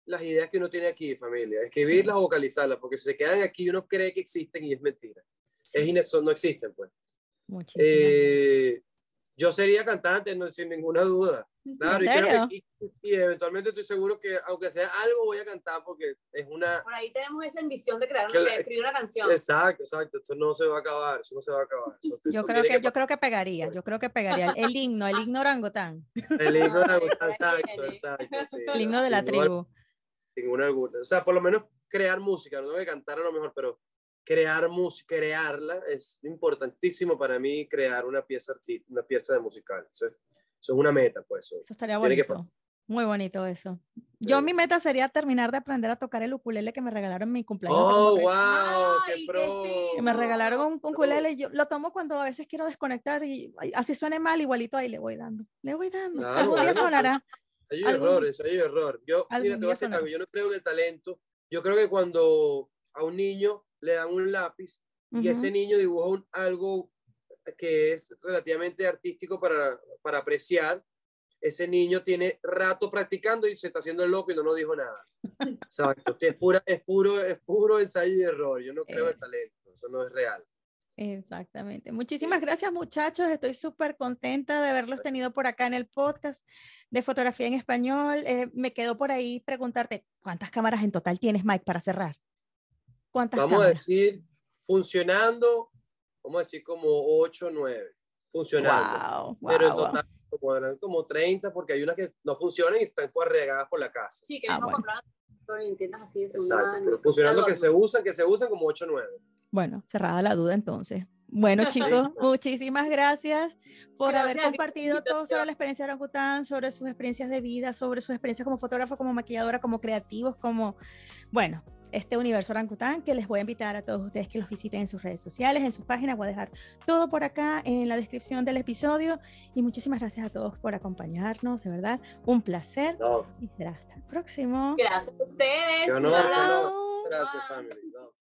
las ideas que uno tiene aquí, familia. Escribirlas o vocalizarlas, porque si se quedan aquí uno cree que existen y es mentira. Es inexo, no existen, pues. Eh, yo sería cantante, no, sin ninguna duda. Claro, y, y, eventualmente estoy seguro que, aunque sea algo, voy a cantar porque es una. Por ahí tenemos esa ambición de crear una, escribir una canción. Exacto, exacto. Eso no se va a acabar, eso no se va a acabar. yo, creo que, yo creo que pegaría, yo creo que pegaría. El, himno, el himno orangután. El himno orangután, exacto, exacto. El himno de la tribu. Ninguna, o sea, por lo menos crear música, no voy a cantar a lo mejor, pero crear música, crearla, es importantísimo para mí crear una pieza, una pieza de musical. Eso es, una meta, pues. Eso, estaría bonito. Muy bonito eso. Yo mi meta sería terminar de aprender a tocar el ukulele que me regalaron en mi cumpleaños. ¡Oh, wow! ¡Qué pro! Que me regalaron un, ukulele. Yo lo tomo cuando a veces quiero desconectar y así suene mal, igualito ahí le voy dando. Le voy dando. Algún día sonará. Hay errores, hay error. Yo, mira, te voy a decir algo. Yo no creo en el talento. Yo creo que cuando a un niño le dan un lápiz y ese niño dibuja un, algo que es relativamente artístico para, para apreciar, ese niño tiene rato practicando y se está haciendo el loco y no nos dijo nada. Exacto. Es, pura, es, puro, es puro ensayo y error. Yo no creo en el talento. Eso no es real. Exactamente. Muchísimas gracias muchachos. Estoy súper contenta de haberlos tenido por acá en el podcast de fotografía en español. Eh, me quedo por ahí preguntarte, ¿cuántas cámaras en total tienes, Mike, para cerrar? Vamos a decir, funcionando, vamos a decir como 8 o 9, funcionando. Pero en total como, como 30 porque hay unas que no funcionan y están regadas por la casa. Sí, que ah, bueno. entiendas así de Exacto, pero funcionando que se usan, que se usan como 8 o 9. Bueno, cerrada la duda entonces. Bueno, chicos, muchísimas gracias por haber compartido todo sobre la experiencia de Orangután, sobre sus experiencias de vida, sobre sus experiencias como fotógrafo, como maquilladora, como creativos, como, bueno, este universo orangután, que les voy a invitar a todos ustedes que los visiten en sus redes sociales, en sus páginas. Voy a dejar todo por acá en la descripción del episodio. Y muchísimas gracias a todos por acompañarnos, de verdad. Un placer. Y será hasta el próximo. Gracias a ustedes. Gracias, family.